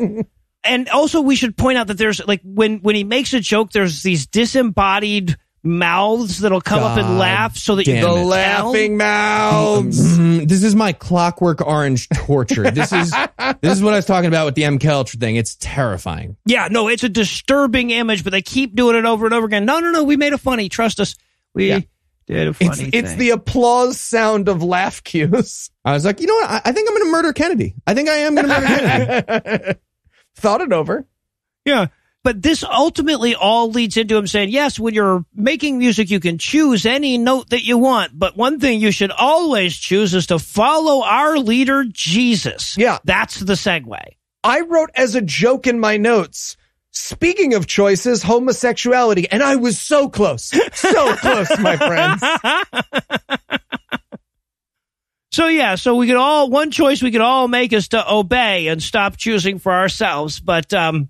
And also we should point out that there's like when when he makes a joke, there's these disembodied mouths that'll come up and laugh so that you damn The it. laughing mouths. Mhm. This is my clockwork orange torture. This is *laughs* this is what I was talking about with the MK Ultra thing. It's terrifying. Yeah, no, it's a disturbing image, but they keep doing it over and over again. No, no, no, we made a funny. Trust us. We Yeah. did a It's, funny it's thing. the applause sound of laugh cues. *laughs* I was like, you know what? I, I think I'm going to murder Kennedy. I think I am going to murder Kennedy. *laughs* Thought it over. Yeah. But this ultimately all leads into him saying, yes, when you're making music, you can choose any note that you want. But one thing you should always choose is to follow our leader, Jesus. Yeah. That's the segue. I wrote as a joke in my notes. Speaking of choices, homosexuality, and I was so close, so *laughs* close, my friends. *laughs* So yeah, so we could all one choice we could all make is to obey and stop choosing for ourselves. But um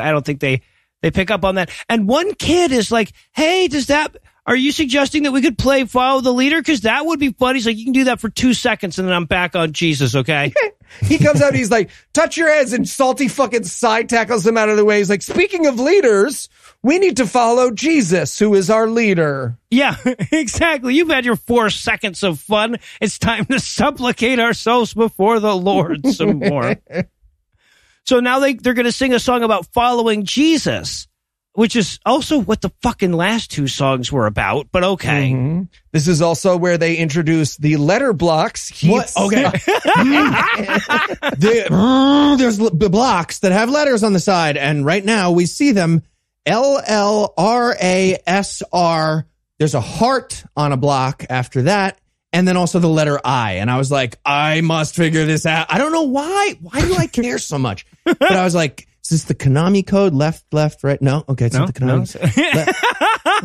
I don't think they they pick up on that. And one kid is like, "Hey, does that are you suggesting that we could play follow the leader? Because that would be funny." He's like, you can do that for two seconds, and then I'm back on Jesus. Okay. *laughs* He comes out, and he's like, touch your heads, and Psalty fucking side tackles him out of the way. He's like, speaking of leaders, we need to follow Jesus, who is our leader. yeah, *laughs* exactly. You've had your four seconds of fun. It's time to supplicate ourselves before the Lord some more. *laughs* so now they they're going to sing a song about following Jesus. Which is also what the fucking last two songs were about, but okay. Mhm. This is also where they introduce the letter blocks. What? Okay. *laughs* The- *laughs* there's l- blocks that have letters on the side, and right now we see them L L R A S R. There's a heart on a block after that, and then also the letter I. And I was like, I must figure this out. I don't know why. Why do I care so much? But I was like, is this the Konami code? Left, left, right? No. Okay, it's No, not the Konami.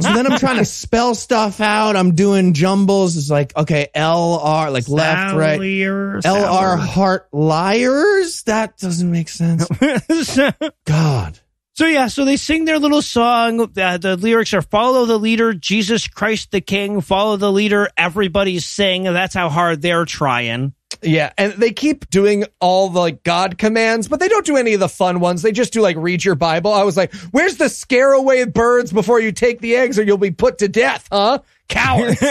so then I'm trying to spell stuff out. I'm doing jumbles. It's like, okay, L R, like left, right. L R. Heart Liars? That doesn't make sense. *laughs* God. So yeah, so they sing their little song. Uh, the lyrics are "Follow the leader, Jesus Christ the King. Follow the leader, everybody sing." That's how hard they're trying. Yeah, and they keep doing all the like God commands, but they don't do any of the fun ones. They just do like read your Bible. I was like, "Where's the scare away birds before you take the eggs, or you'll be put to death?" Huh? Cowards. *laughs*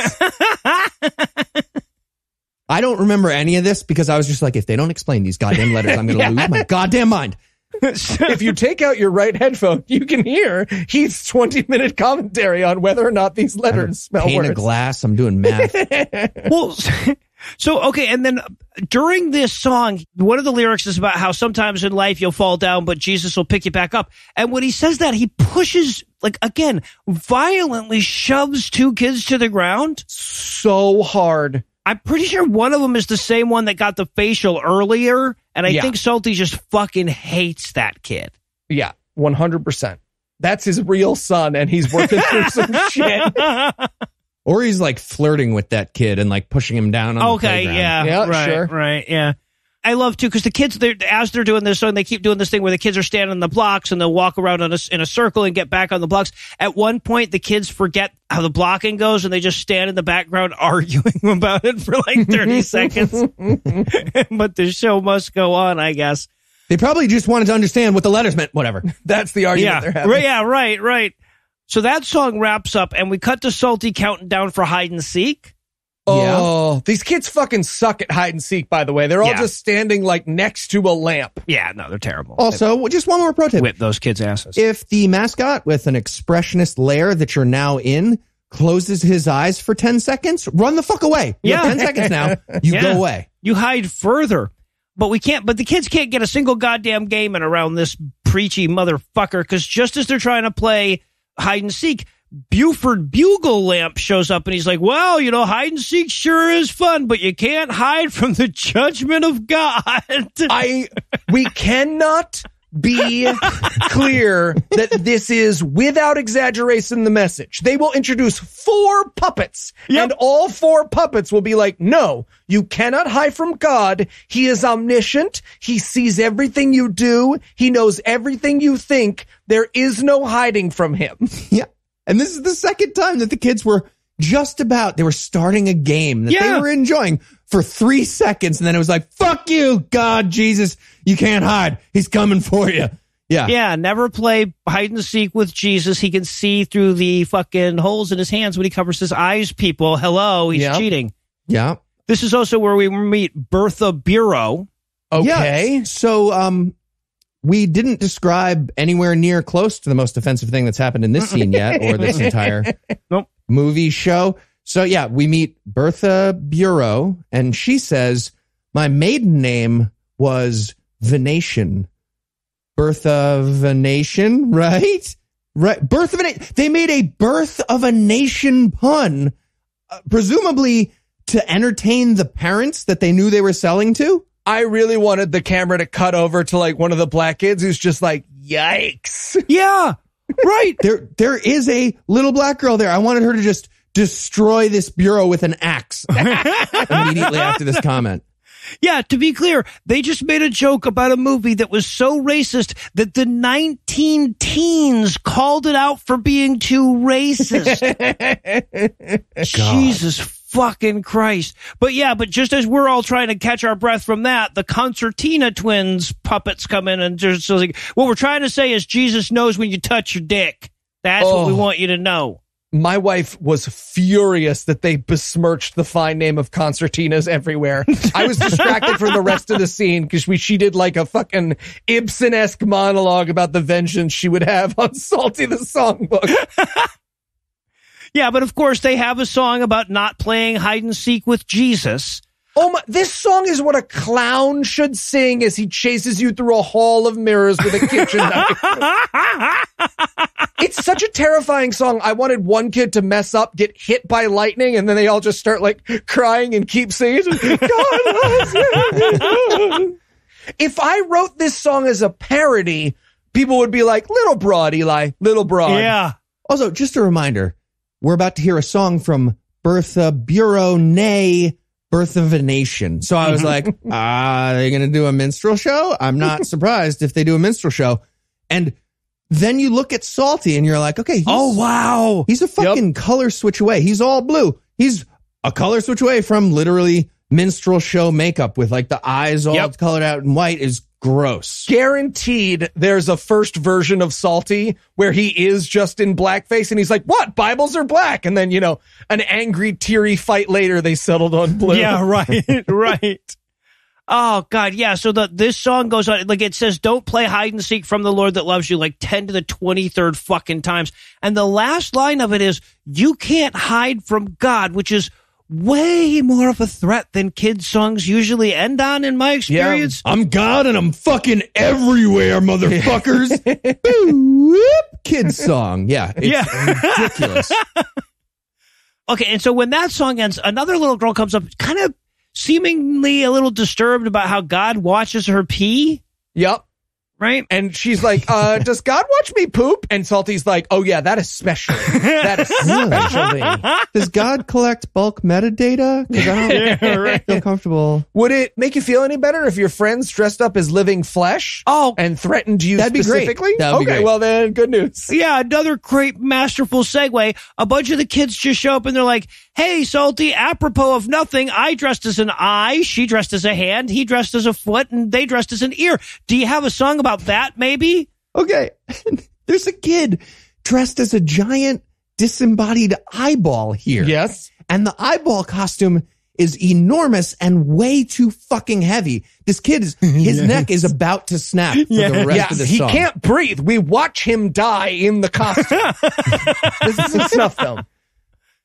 I don't remember any of this because I was just like, if they don't explain these goddamn letters, I'm going *laughs* to lose my goddamn mind. *laughs* if you take out your right headphone, you can hear Heath's twenty-minute commentary on whether or not these letters smell Pane worse. of glass. I'm doing math. *laughs* well, *laughs* so okay, and then during this song, one of the lyrics is about how sometimes in life you'll fall down, but Jesus will pick you back up. And when he says that, he pushes, like again, violently shoves two kids to the ground. so hard. I'm pretty sure one of them is the same one that got the facial earlier, and I Yeah. think Psalty just fucking hates that kid. Yeah, one hundred percent. That's his real son, and he's working through some *laughs* shit. or he's like flirting with that kid and like pushing him down on the Okay, yeah, Yeah, right, sure. right, yeah. I love too because the kids, they're, as they're doing this song, they keep doing this thing where the kids are standing on the blocks and they'll walk around in a, in a circle and get back on the blocks. At one point, the kids forget how the blocking goes and they just stand in the background *laughs* arguing about it for like thirty *laughs* seconds. *laughs* but the show must go on, I guess. They probably just wanted to understand what the letters meant. Whatever. That's the argument they're Yeah, having. right, yeah, right, right. So that song wraps up, and we cut to Psalty counting down for hide and seek. Oh, these kids fucking suck at hide and seek. By the way, they're all Yeah. just standing like next to a lamp. Yeah, no, they're terrible. Also, just one more pro tip. whip those kids' asses. If the mascot with an expressionist lair that you're now in closes his eyes for 10 seconds, run the fuck away. You have Yeah. 10 seconds now. *laughs* You Yeah. go away. you hide further. But we can't, but the kids can't get a single goddamn game in around this preachy motherfucker because just as they're trying to play hide and seek, Buford Bugle Lamp shows up and he's like, well, you know, hide and seek sure is fun, but you can't hide from the judgment of God. *laughs* I we cannot be clear that this is without exaggeration the message. They will introduce four puppets and all four puppets will be like, no, you cannot hide from God. He is omniscient. He sees everything you do. He knows everything you think. There is no hiding from him. Yeah. And this is the second time that the kids were just about, they were starting a game that Yeah. they were enjoying for three seconds. And then it was like, fuck you, God, Jesus, you can't hide. He's coming for you. Yeah. yeah, never play hide and seek with Jesus. He can see through the fucking holes in his hands when he covers his eyes, people. Hello, he's Yeah. cheating. Yeah. This is also where we meet Bertha Bureau. Okay. Yeah. So, um, we didn't describe anywhere near close to the most offensive thing that's happened in this scene yet, or this *laughs* entire Nope. movie show. So yeah, we meet Bertha Bureau, and she says, "My maiden name was Venetian, birth of a nation, right? Right. Birth of a nation. They made a birth of a nation pun, uh, presumably to entertain the parents that they knew they were selling to. I really wanted the camera to cut over to like one of the black kids who's just like, yikes. Yeah. *laughs* Right. There, there is a little black girl there. I wanted her to just destroy this bureau with an axe *laughs* immediately after this comment. Yeah, to be clear, they just made a joke about a movie that was so racist that the 19 teens called it out for being too racist. *laughs* Jesus fucking Christ. But yeah, but just as we're all trying to catch our breath from that, the concertina twins puppets come in and just like, what we're trying to say is Jesus knows when you touch your dick. That's what we Oh. want you to know. My wife was furious that they besmirched the fine name of concertinas everywhere. I was distracted from the rest of the scene because she did like a fucking Ibsen esque monologue about the vengeance she would have on Psalty the Songbook. *laughs* Yeah, but of course they have a song about not playing hide and seek with Jesus. Oh my, this song is what a clown should sing as he chases you through a hall of mirrors with a kitchen knife. *laughs* it's such a terrifying song. I wanted one kid to mess up, get hit by lightning, and then they all just start like crying and keep singing. God loves if I wrote this song as a parody, people would be like, little broad, Eli, little broad. Yeah. Also, just a reminder, we're about to hear a song from Bertha Bureau, nay, Birth of a Nation. So I was like, ah, are they going to do a minstrel show? I'm not *laughs* surprised if they do a minstrel show. And then you look at Psalty and you're like, okay, he's, Oh wow. he's a fucking color switch away. He's all blue. He's a color switch away from literally minstrel show makeup with like the eyes all Yep. colored out in white is gross. guaranteed there's a first version of Psalty where he is just in blackface and he's like, what? Bibles are black. And then, you know, an angry, teary fight later, they settled on blue. Yeah, *laughs* right, *laughs* right. Oh God, yeah. So the this song goes on like it says, "Don't play hide and seek from the Lord that loves you," like ten to the twenty third fucking times. And the last line of it is, "You can't hide from God," which is way more of a threat than kids' songs usually end on, in my experience. I'm God and I'm fucking everywhere, motherfuckers. *laughs* Boop. Kids song. Yeah. It's Yeah. ridiculous. *laughs* Okay, and so when that song ends, another little girl comes up, kind of seemingly a little disturbed about how God watches her pee. Yep. Right? And she's like, uh, *laughs* does God watch me poop? And Psalty's like, oh yeah, that especially. That *laughs* especially. Does God collect bulk metadata? 'Cause I don't *laughs* Yeah, right. feel comfortable. Would it make you feel any better if your friends dressed up as living flesh? Oh. And threatened you That'd be great. specifically? That would be okay, great. well then, good news. Yeah, another great masterful segue. A bunch of the kids just show up and they're like, Hey, Psalty, apropos of nothing, I dressed as an eye, she dressed as a hand, he dressed as a foot, and they dressed as an ear. Do you have a song about that, maybe? Okay. *laughs* There's a kid dressed as a giant disembodied eyeball here. Yes. And the eyeball costume is enormous and way too fucking heavy. This kid is, *laughs* his neck is about to snap for the rest Yeah, of the he song. can't breathe. We watch him die in the costume. *laughs* this is a snuff film.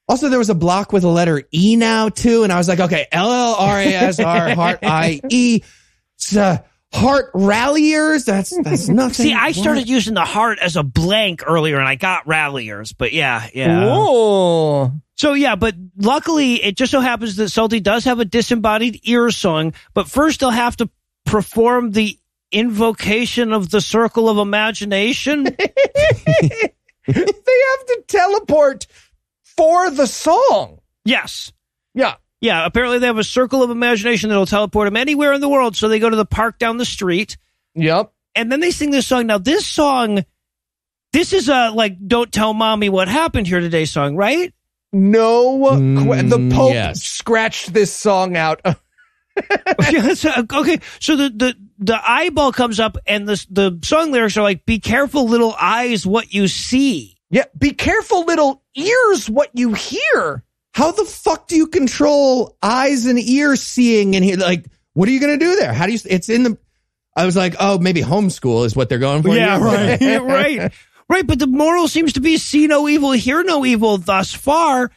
Also, there was a block with a letter E now too, and I was like, okay, L L R A S R heart I E, It's, heart ralliers. That's that's *laughs* nothing. See, I What? started using the heart as a blank earlier and I got ralliers, but yeah, yeah. Oh. So yeah, but luckily it just so happens that Psalty does have a disembodied ear song, but first they'll have to perform the invocation of the circle of imagination. *laughs* they have to teleport for the song. yes. Yeah. Yeah, apparently they have a circle of imagination that'll teleport them anywhere in the world. So they go to the park down the street Yep. and then they sing this song. Now this song, this is a like, don't tell mommy what happened here today song, right? No, que- the Mm, Pope yes. scratched this song out. *laughs* Yeah, *laughs* so- okay, so the, the the eyeball comes up, and the the song lyrics are like, "Be careful, little eyes, what you see." yeah, be careful, little ears, what you hear. How the fuck do you control eyes and ears seeing and here? Like, what are you going to do there? How do you, it's in the, I was like, oh, maybe homeschool is what they're going for. Yeah, *laughs* right, *laughs* *laughs* right, right. But the moral seems to be see no evil, hear no evil thus far.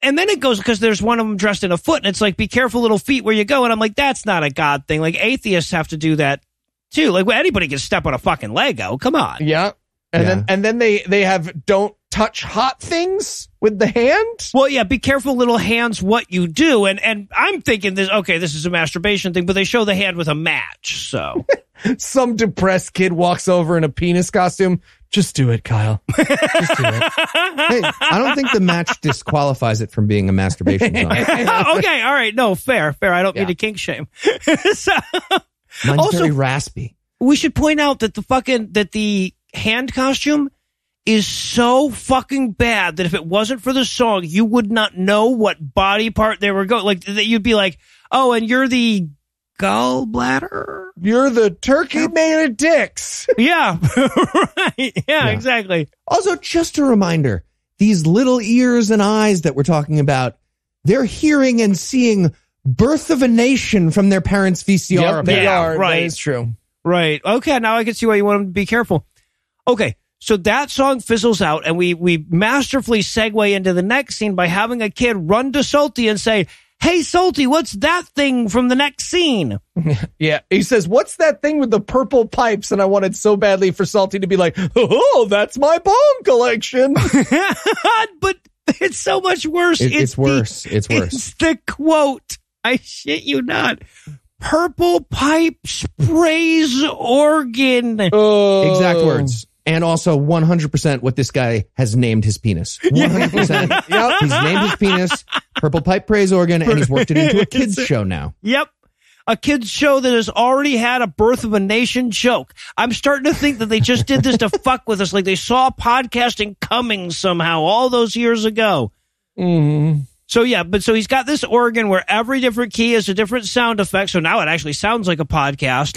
And then it goes because there's one of them dressed in a foot, and it's like, "Be careful, little feet, where you go." And I'm like, that's not a God thing. Like atheists have to do that too. Like well, anybody can step on a fucking Lego. Come on. Yeah. And Yeah. then and then they they have don't touch hot things with the hand. Well, yeah, be careful, little hands, what you do. And and I'm thinking this. Okay, this is a masturbation thing, but they show the hand with a match. So *laughs* Some depressed kid walks over in a penis costume. Just do it, Kyle. Just do it. *laughs* Hey, I don't think the match disqualifies it from being a masturbation *laughs* okay, all right, no, fair, fair. I don't mean to kink shame. so, Mine's Also- very raspy. we should point out that the fucking that the hand costume is so fucking bad that if it wasn't for the song, you would not know what body part they were going. Like that, you'd be like, "Oh, and you're the gallbladder." You're the turkey made of dicks. *laughs* Yeah, *laughs* right. Yeah, Yeah. exactly. Also, just a reminder, these little ears and eyes that we're talking about, they're hearing and seeing Birth of a Nation from their parents' VCR. Yep, they Yeah, are. right. That is true. Right. Okay. Now I can see why you want them to be careful. Okay. So that song fizzles out, and we we masterfully segue into the next scene by having a kid run to Psalty and say, "Hey, Psalty, what's that thing from the next scene?" *laughs* Yeah. He says, What's that thing with the purple pipes? And I wanted so badly for Psalty to be like, Oh, that's my bomb collection. *laughs* but it's so much worse. It- it's the- worse. It's worse. It's the quote. I shit you not. Purple pipe sprays organ. Oh. Exact words. And also 100% what this guy has named his penis. *laughs* 100%. Yep. He's named his penis Purple Pipe Praise Organ and he's worked it into a *laughs* kid's show now. Yep. A kid's show that has already had a birth of a nation joke. I'm starting to think that they just did this to *laughs* fuck with us, like they saw podcasting coming somehow all those years ago. Mm. So yeah, but so he's got this organ where every different key is a different sound effect. So now it actually sounds like a podcast.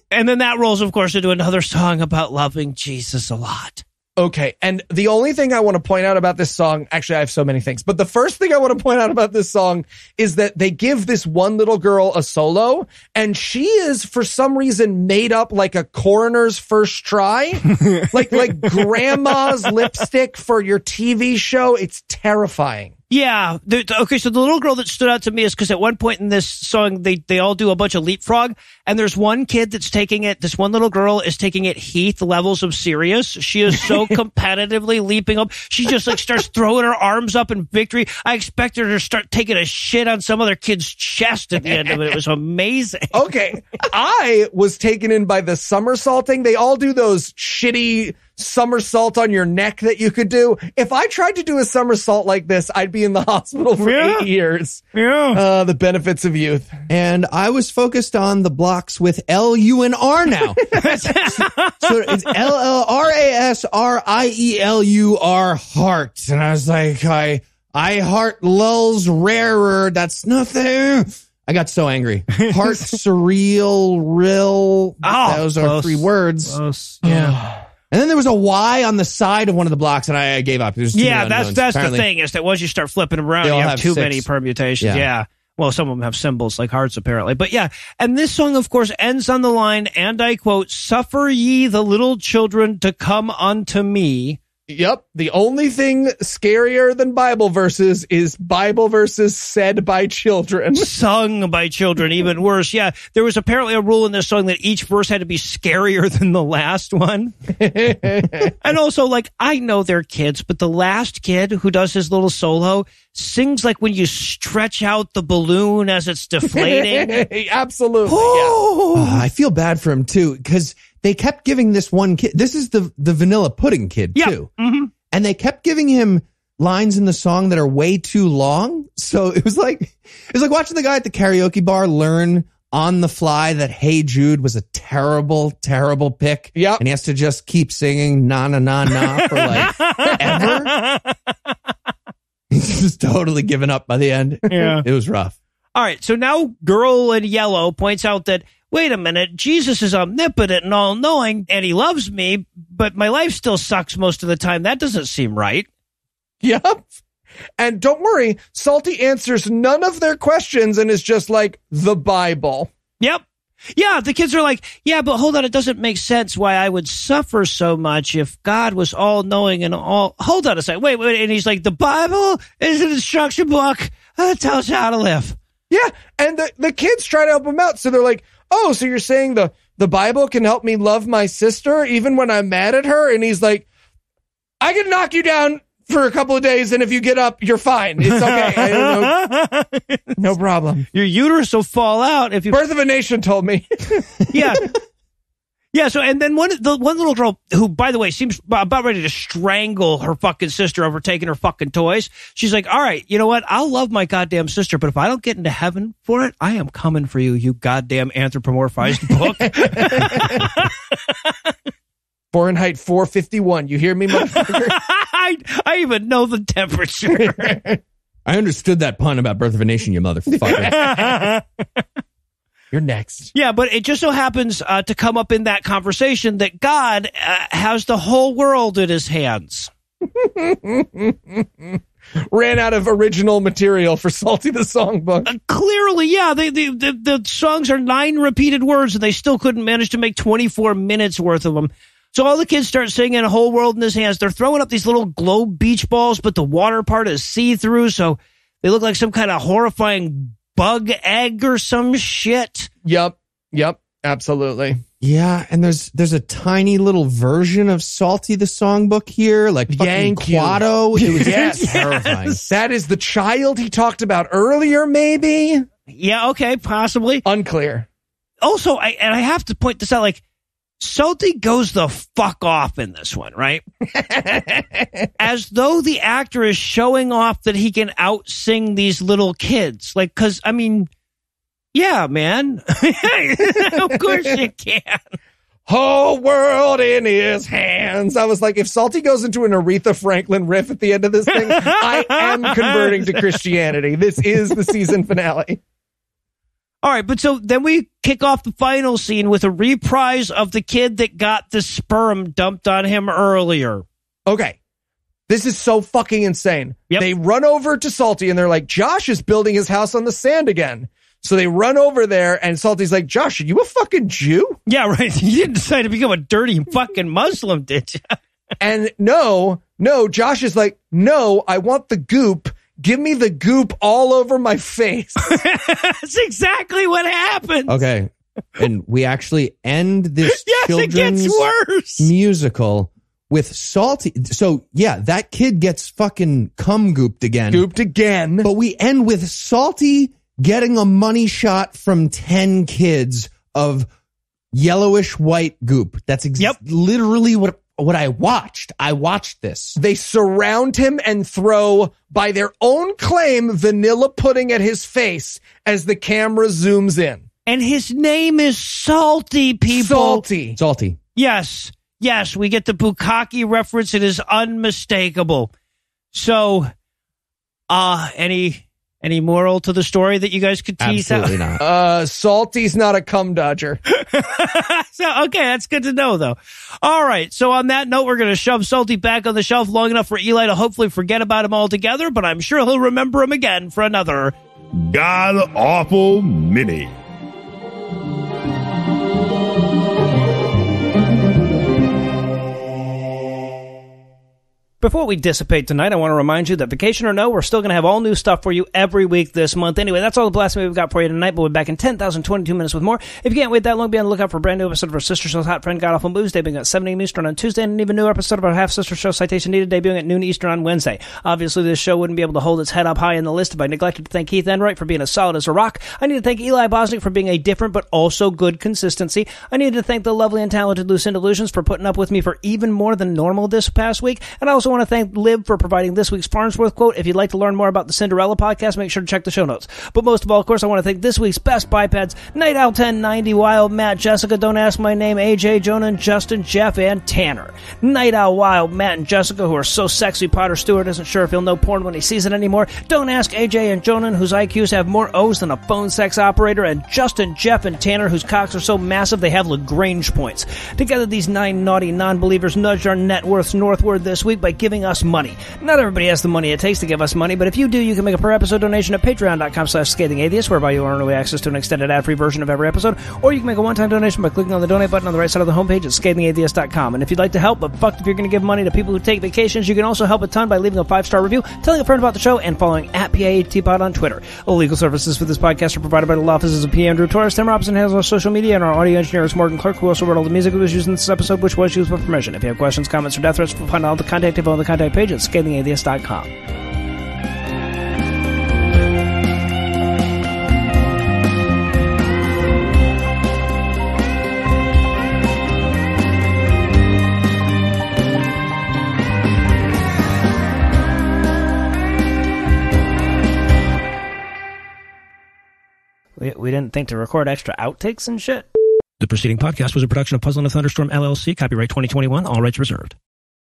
*laughs* and then that rolls, of course, into another song about loving Jesus a lot. Okay. And the only thing I want to point out about this song, actually, I have so many things, but the first thing I want to point out about this song is that they give this one little girl a solo and she is for some reason made up like a coroner's first try, *laughs* like, like grandma's lipstick for your TV show. It's terrifying. Yeah. Okay. So the little girl that stood out to me is because at one point in this song, they, they all do a bunch of leapfrog and there's one kid that's taking it. This one little girl is taking it Heath levels of serious. She is so *laughs* competitively leaping up. She just like starts throwing her arms up in victory. I expect her to start taking a shit on some other kid's chest at the end of it. It was amazing. *laughs* Okay. I was taken in by the somersaulting. They all do those shitty somersault on your neck that you could do. If I tried to do a somersault like this, I'd be in the *laughs* hospital for Yeah. eight years. Yeah. Uh, the benefits of youth. And I was focused on the blocks with L, U, and R now. *laughs* so it's L L R A S R I E L U R heart. And I was like, I, I heart lulls rarer. That's nothing. I got so angry. Heart *laughs* surreal, real. Oh, those are close. three words. yeah. *sighs* And then there was a Y on the side of one of the blocks, and I, I gave up. There's Yeah, that's unknowns. that's Apparently- the thing is that once you start flipping them around, you have, have too six. many permutations. Yeah. Yeah. Well, some of them have symbols like hearts, apparently. But yeah, and this song, of course, ends on the line, and I quote, "Suffer ye the little children to come unto me." Yep. The only thing scarier than Bible verses is Bible verses said by children. *laughs* Sung by children, even worse. Yeah, there was apparently a rule in this song that each verse had to be scarier *laughs* than the last one. *laughs* and also, like, I know they're kids, but the last kid who does his little solo sings like when you stretch out the balloon as it's deflating. Absolutely. Yeah. Oh, Oh, I feel bad for him too because they kept giving this one kid. This is the the vanilla pudding kid Yeah. too, mm-hmm. and they kept giving him lines in the song that are way too long. So it was like it was like watching the guy at the karaoke bar learn on the fly that "Hey Jude" was a terrible, terrible pick. Yep. and he has to just keep singing "na na na na" for like ever. He's just totally given up by the end. Yeah. it was rough. All right, so now Girl in Yellow points out that, wait a minute, Jesus is omnipotent and all knowing, and he loves me, but my life still sucks most of the time. That doesn't seem right. Yep. And don't worry, Psalty answers none of their questions and is just like the Bible. Yep. Yeah, the kids are like, yeah, but hold on, it doesn't make sense why I would suffer so much if God was all knowing and all. Hold on a second, wait, wait, and he's like, the Bible is an instruction book that tells you how to live. Yeah. And the, the kids try to help him out. So they're like, oh, so you're saying the the Bible can help me love my sister even when I'm mad at her. And he's like, I can knock you down for a couple of days, and if you get up, you're fine. It's okay. no, *laughs* no problem. Your uterus will fall out if you. Birth of a Nation told me. *laughs* yeah. Yeah, so and then one the one little girl who, by the way, seems about ready to strangle her fucking sister over taking her fucking toys. She's like, "All right, you know what? I'll love my goddamn sister, but if I don't get into heaven for it, I am coming for you, you goddamn anthropomorphized book." *laughs* Fahrenheit 451. You hear me, motherfucker? *laughs* I, I even know the temperature. *laughs* I understood that pun about Birth of a Nation, you motherfucker. You're next. Yeah, but it just so happens uh, to come up in that conversation that God uh, has the whole world in his hands. *laughs* Ran out of original material for Psalty the Songbook. Uh, clearly, yeah. They, they, the, the songs are nine repeated words, and they still couldn't manage to make 24 minutes worth of them. So all the kids start singing "A Whole World in His Hands." They're throwing up these little globe beach balls, but the water part is see through, so they look like some kind of horrifying bug egg or some shit. Yep. Yep. Absolutely. Yeah, and there's there's a tiny little version of Psalty the Songbook here, like fucking Yank you. Kuato. *laughs* It was Yes. terrifying. *laughs* That is the child he talked about earlier, maybe? Yeah, okay, possibly. Unclear. Also, I and I have to point this out, like Psalty goes the fuck off in this one, right? *laughs* As though the actor is showing off that he can out sing these little kids. Like, cause I mean, yeah, man. *laughs* of course you can. Whole world in his hands. I was like, if Psalty goes into an Aretha Franklin riff at the end of this thing, I am converting to Christianity. This is the season finale. All right, but so then we kick off the final scene with a reprise of the kid that got the sperm dumped on him earlier. Okay. This is so fucking insane. Yep. They run over to Psalty and they're like, Josh is building his house on the sand again. So they run over there and Psalty's like, Josh, are you a fucking Jew? Yeah, right. *laughs* You didn't decide to become a dirty fucking Muslim, did you? *laughs* And no, no, Josh is like, no, I want the goop. Give me the goop all over my face. *laughs* That's exactly what happened. Okay. And we actually end this *laughs* Yes, it children's gets worse. musical with Psalty. So yeah, that kid gets fucking cum gooped again. Gooped again. But we end with Psalty getting a money shot from 10 kids of yellowish white goop. That's ex- Yep. literally what what I watched. I watched this. They surround him and throw, by their own claim, vanilla pudding at his face as the camera zooms in. And his name is Psalty, people. Psalty. Psalty. Yes. Yes, we get the bukkake reference. It is unmistakable. So, uh, any any moral to the story that you guys could tease Absolutely out? not. Uh, Psalty's not a cum dodger. *laughs* so, okay, that's good to know, though. All right. So, on that note, we're going to shove Psalty back on the shelf long enough for Eli to hopefully forget about him altogether, but I'm sure he'll remember him again for another. God Awful Mini. Before we dissipate tonight, I want to remind you that vacation or no, we're still going to have all new stuff for you every week this month. Anyway, that's all the blasphemy we've got for you tonight, but we'll be back in 10,022 minutes with more. If you can't wait that long, be on the lookout for a brand new episode of our sister show's Hot Friend Got God Awful Movies, debuting at 7 a.m. Eastern on Tuesday, and an even new episode of our half sister show Citation Needed, debuting at noon Eastern on Wednesday. Obviously, this show wouldn't be able to hold its head up high in the list if I neglected to thank Heath Enwright for being as solid as a rock. I need to thank Eli Bosnick for being a different but also good consistency. I need to thank the lovely and talented Lucinda Lugeons for putting up with me for even more than normal this past week. And I also want to thank Lib for providing this week's Farnsworth quote. If you'd like to learn more about the Cinderella podcast, make sure to check the show notes. But most of all, of course, I want to thank this week's best bipeds, Night Owl 1090, Wild, Matt, Jessica, Don't Ask My Name, AJ, Jonah, Justin, Jeff, and Tanner. Night Owl, Wild, Matt, and Jessica, who are so sexy Potter Stewart isn't sure if he'll know porn when he sees it anymore. Don't ask AJ and Jonah, whose IQs have more O's than a phone sex operator, and Justin, Jeff, and Tanner, whose cocks are so massive they have Lagrange points. Together, these nine naughty non-believers nudged our net worths northward this week by giving us money. Not everybody has the money it takes to give us money, but if you do, you can make a per episode donation at patreon.com slash scathing atheist, whereby you'll earn early access to an extended ad-free version of every episode, or you can make a one-time donation by clicking on the donate button on the right side of the homepage at scathingatheist.com. And if you'd like to help, but fuck if you're going to give money to people who take vacations, you can also help a ton by leaving a five-star review, telling a friend about the show, and following at PIATPod on Twitter. All legal services for this podcast are provided by the law offices of P. Andrew Torres. Tim Robinson handles our social media, and our audio engineer is Morgan Clark, who also wrote all the music that was used in this episode, which was used with permission. If you have questions, comments, or death threats, find all the contact on the contact page at scathingatheist.com. We, we didn't think to record extra outtakes and shit. The preceding podcast was a production of Puzzle and a Thunderstorm LLC, copyright 2021, all rights reserved.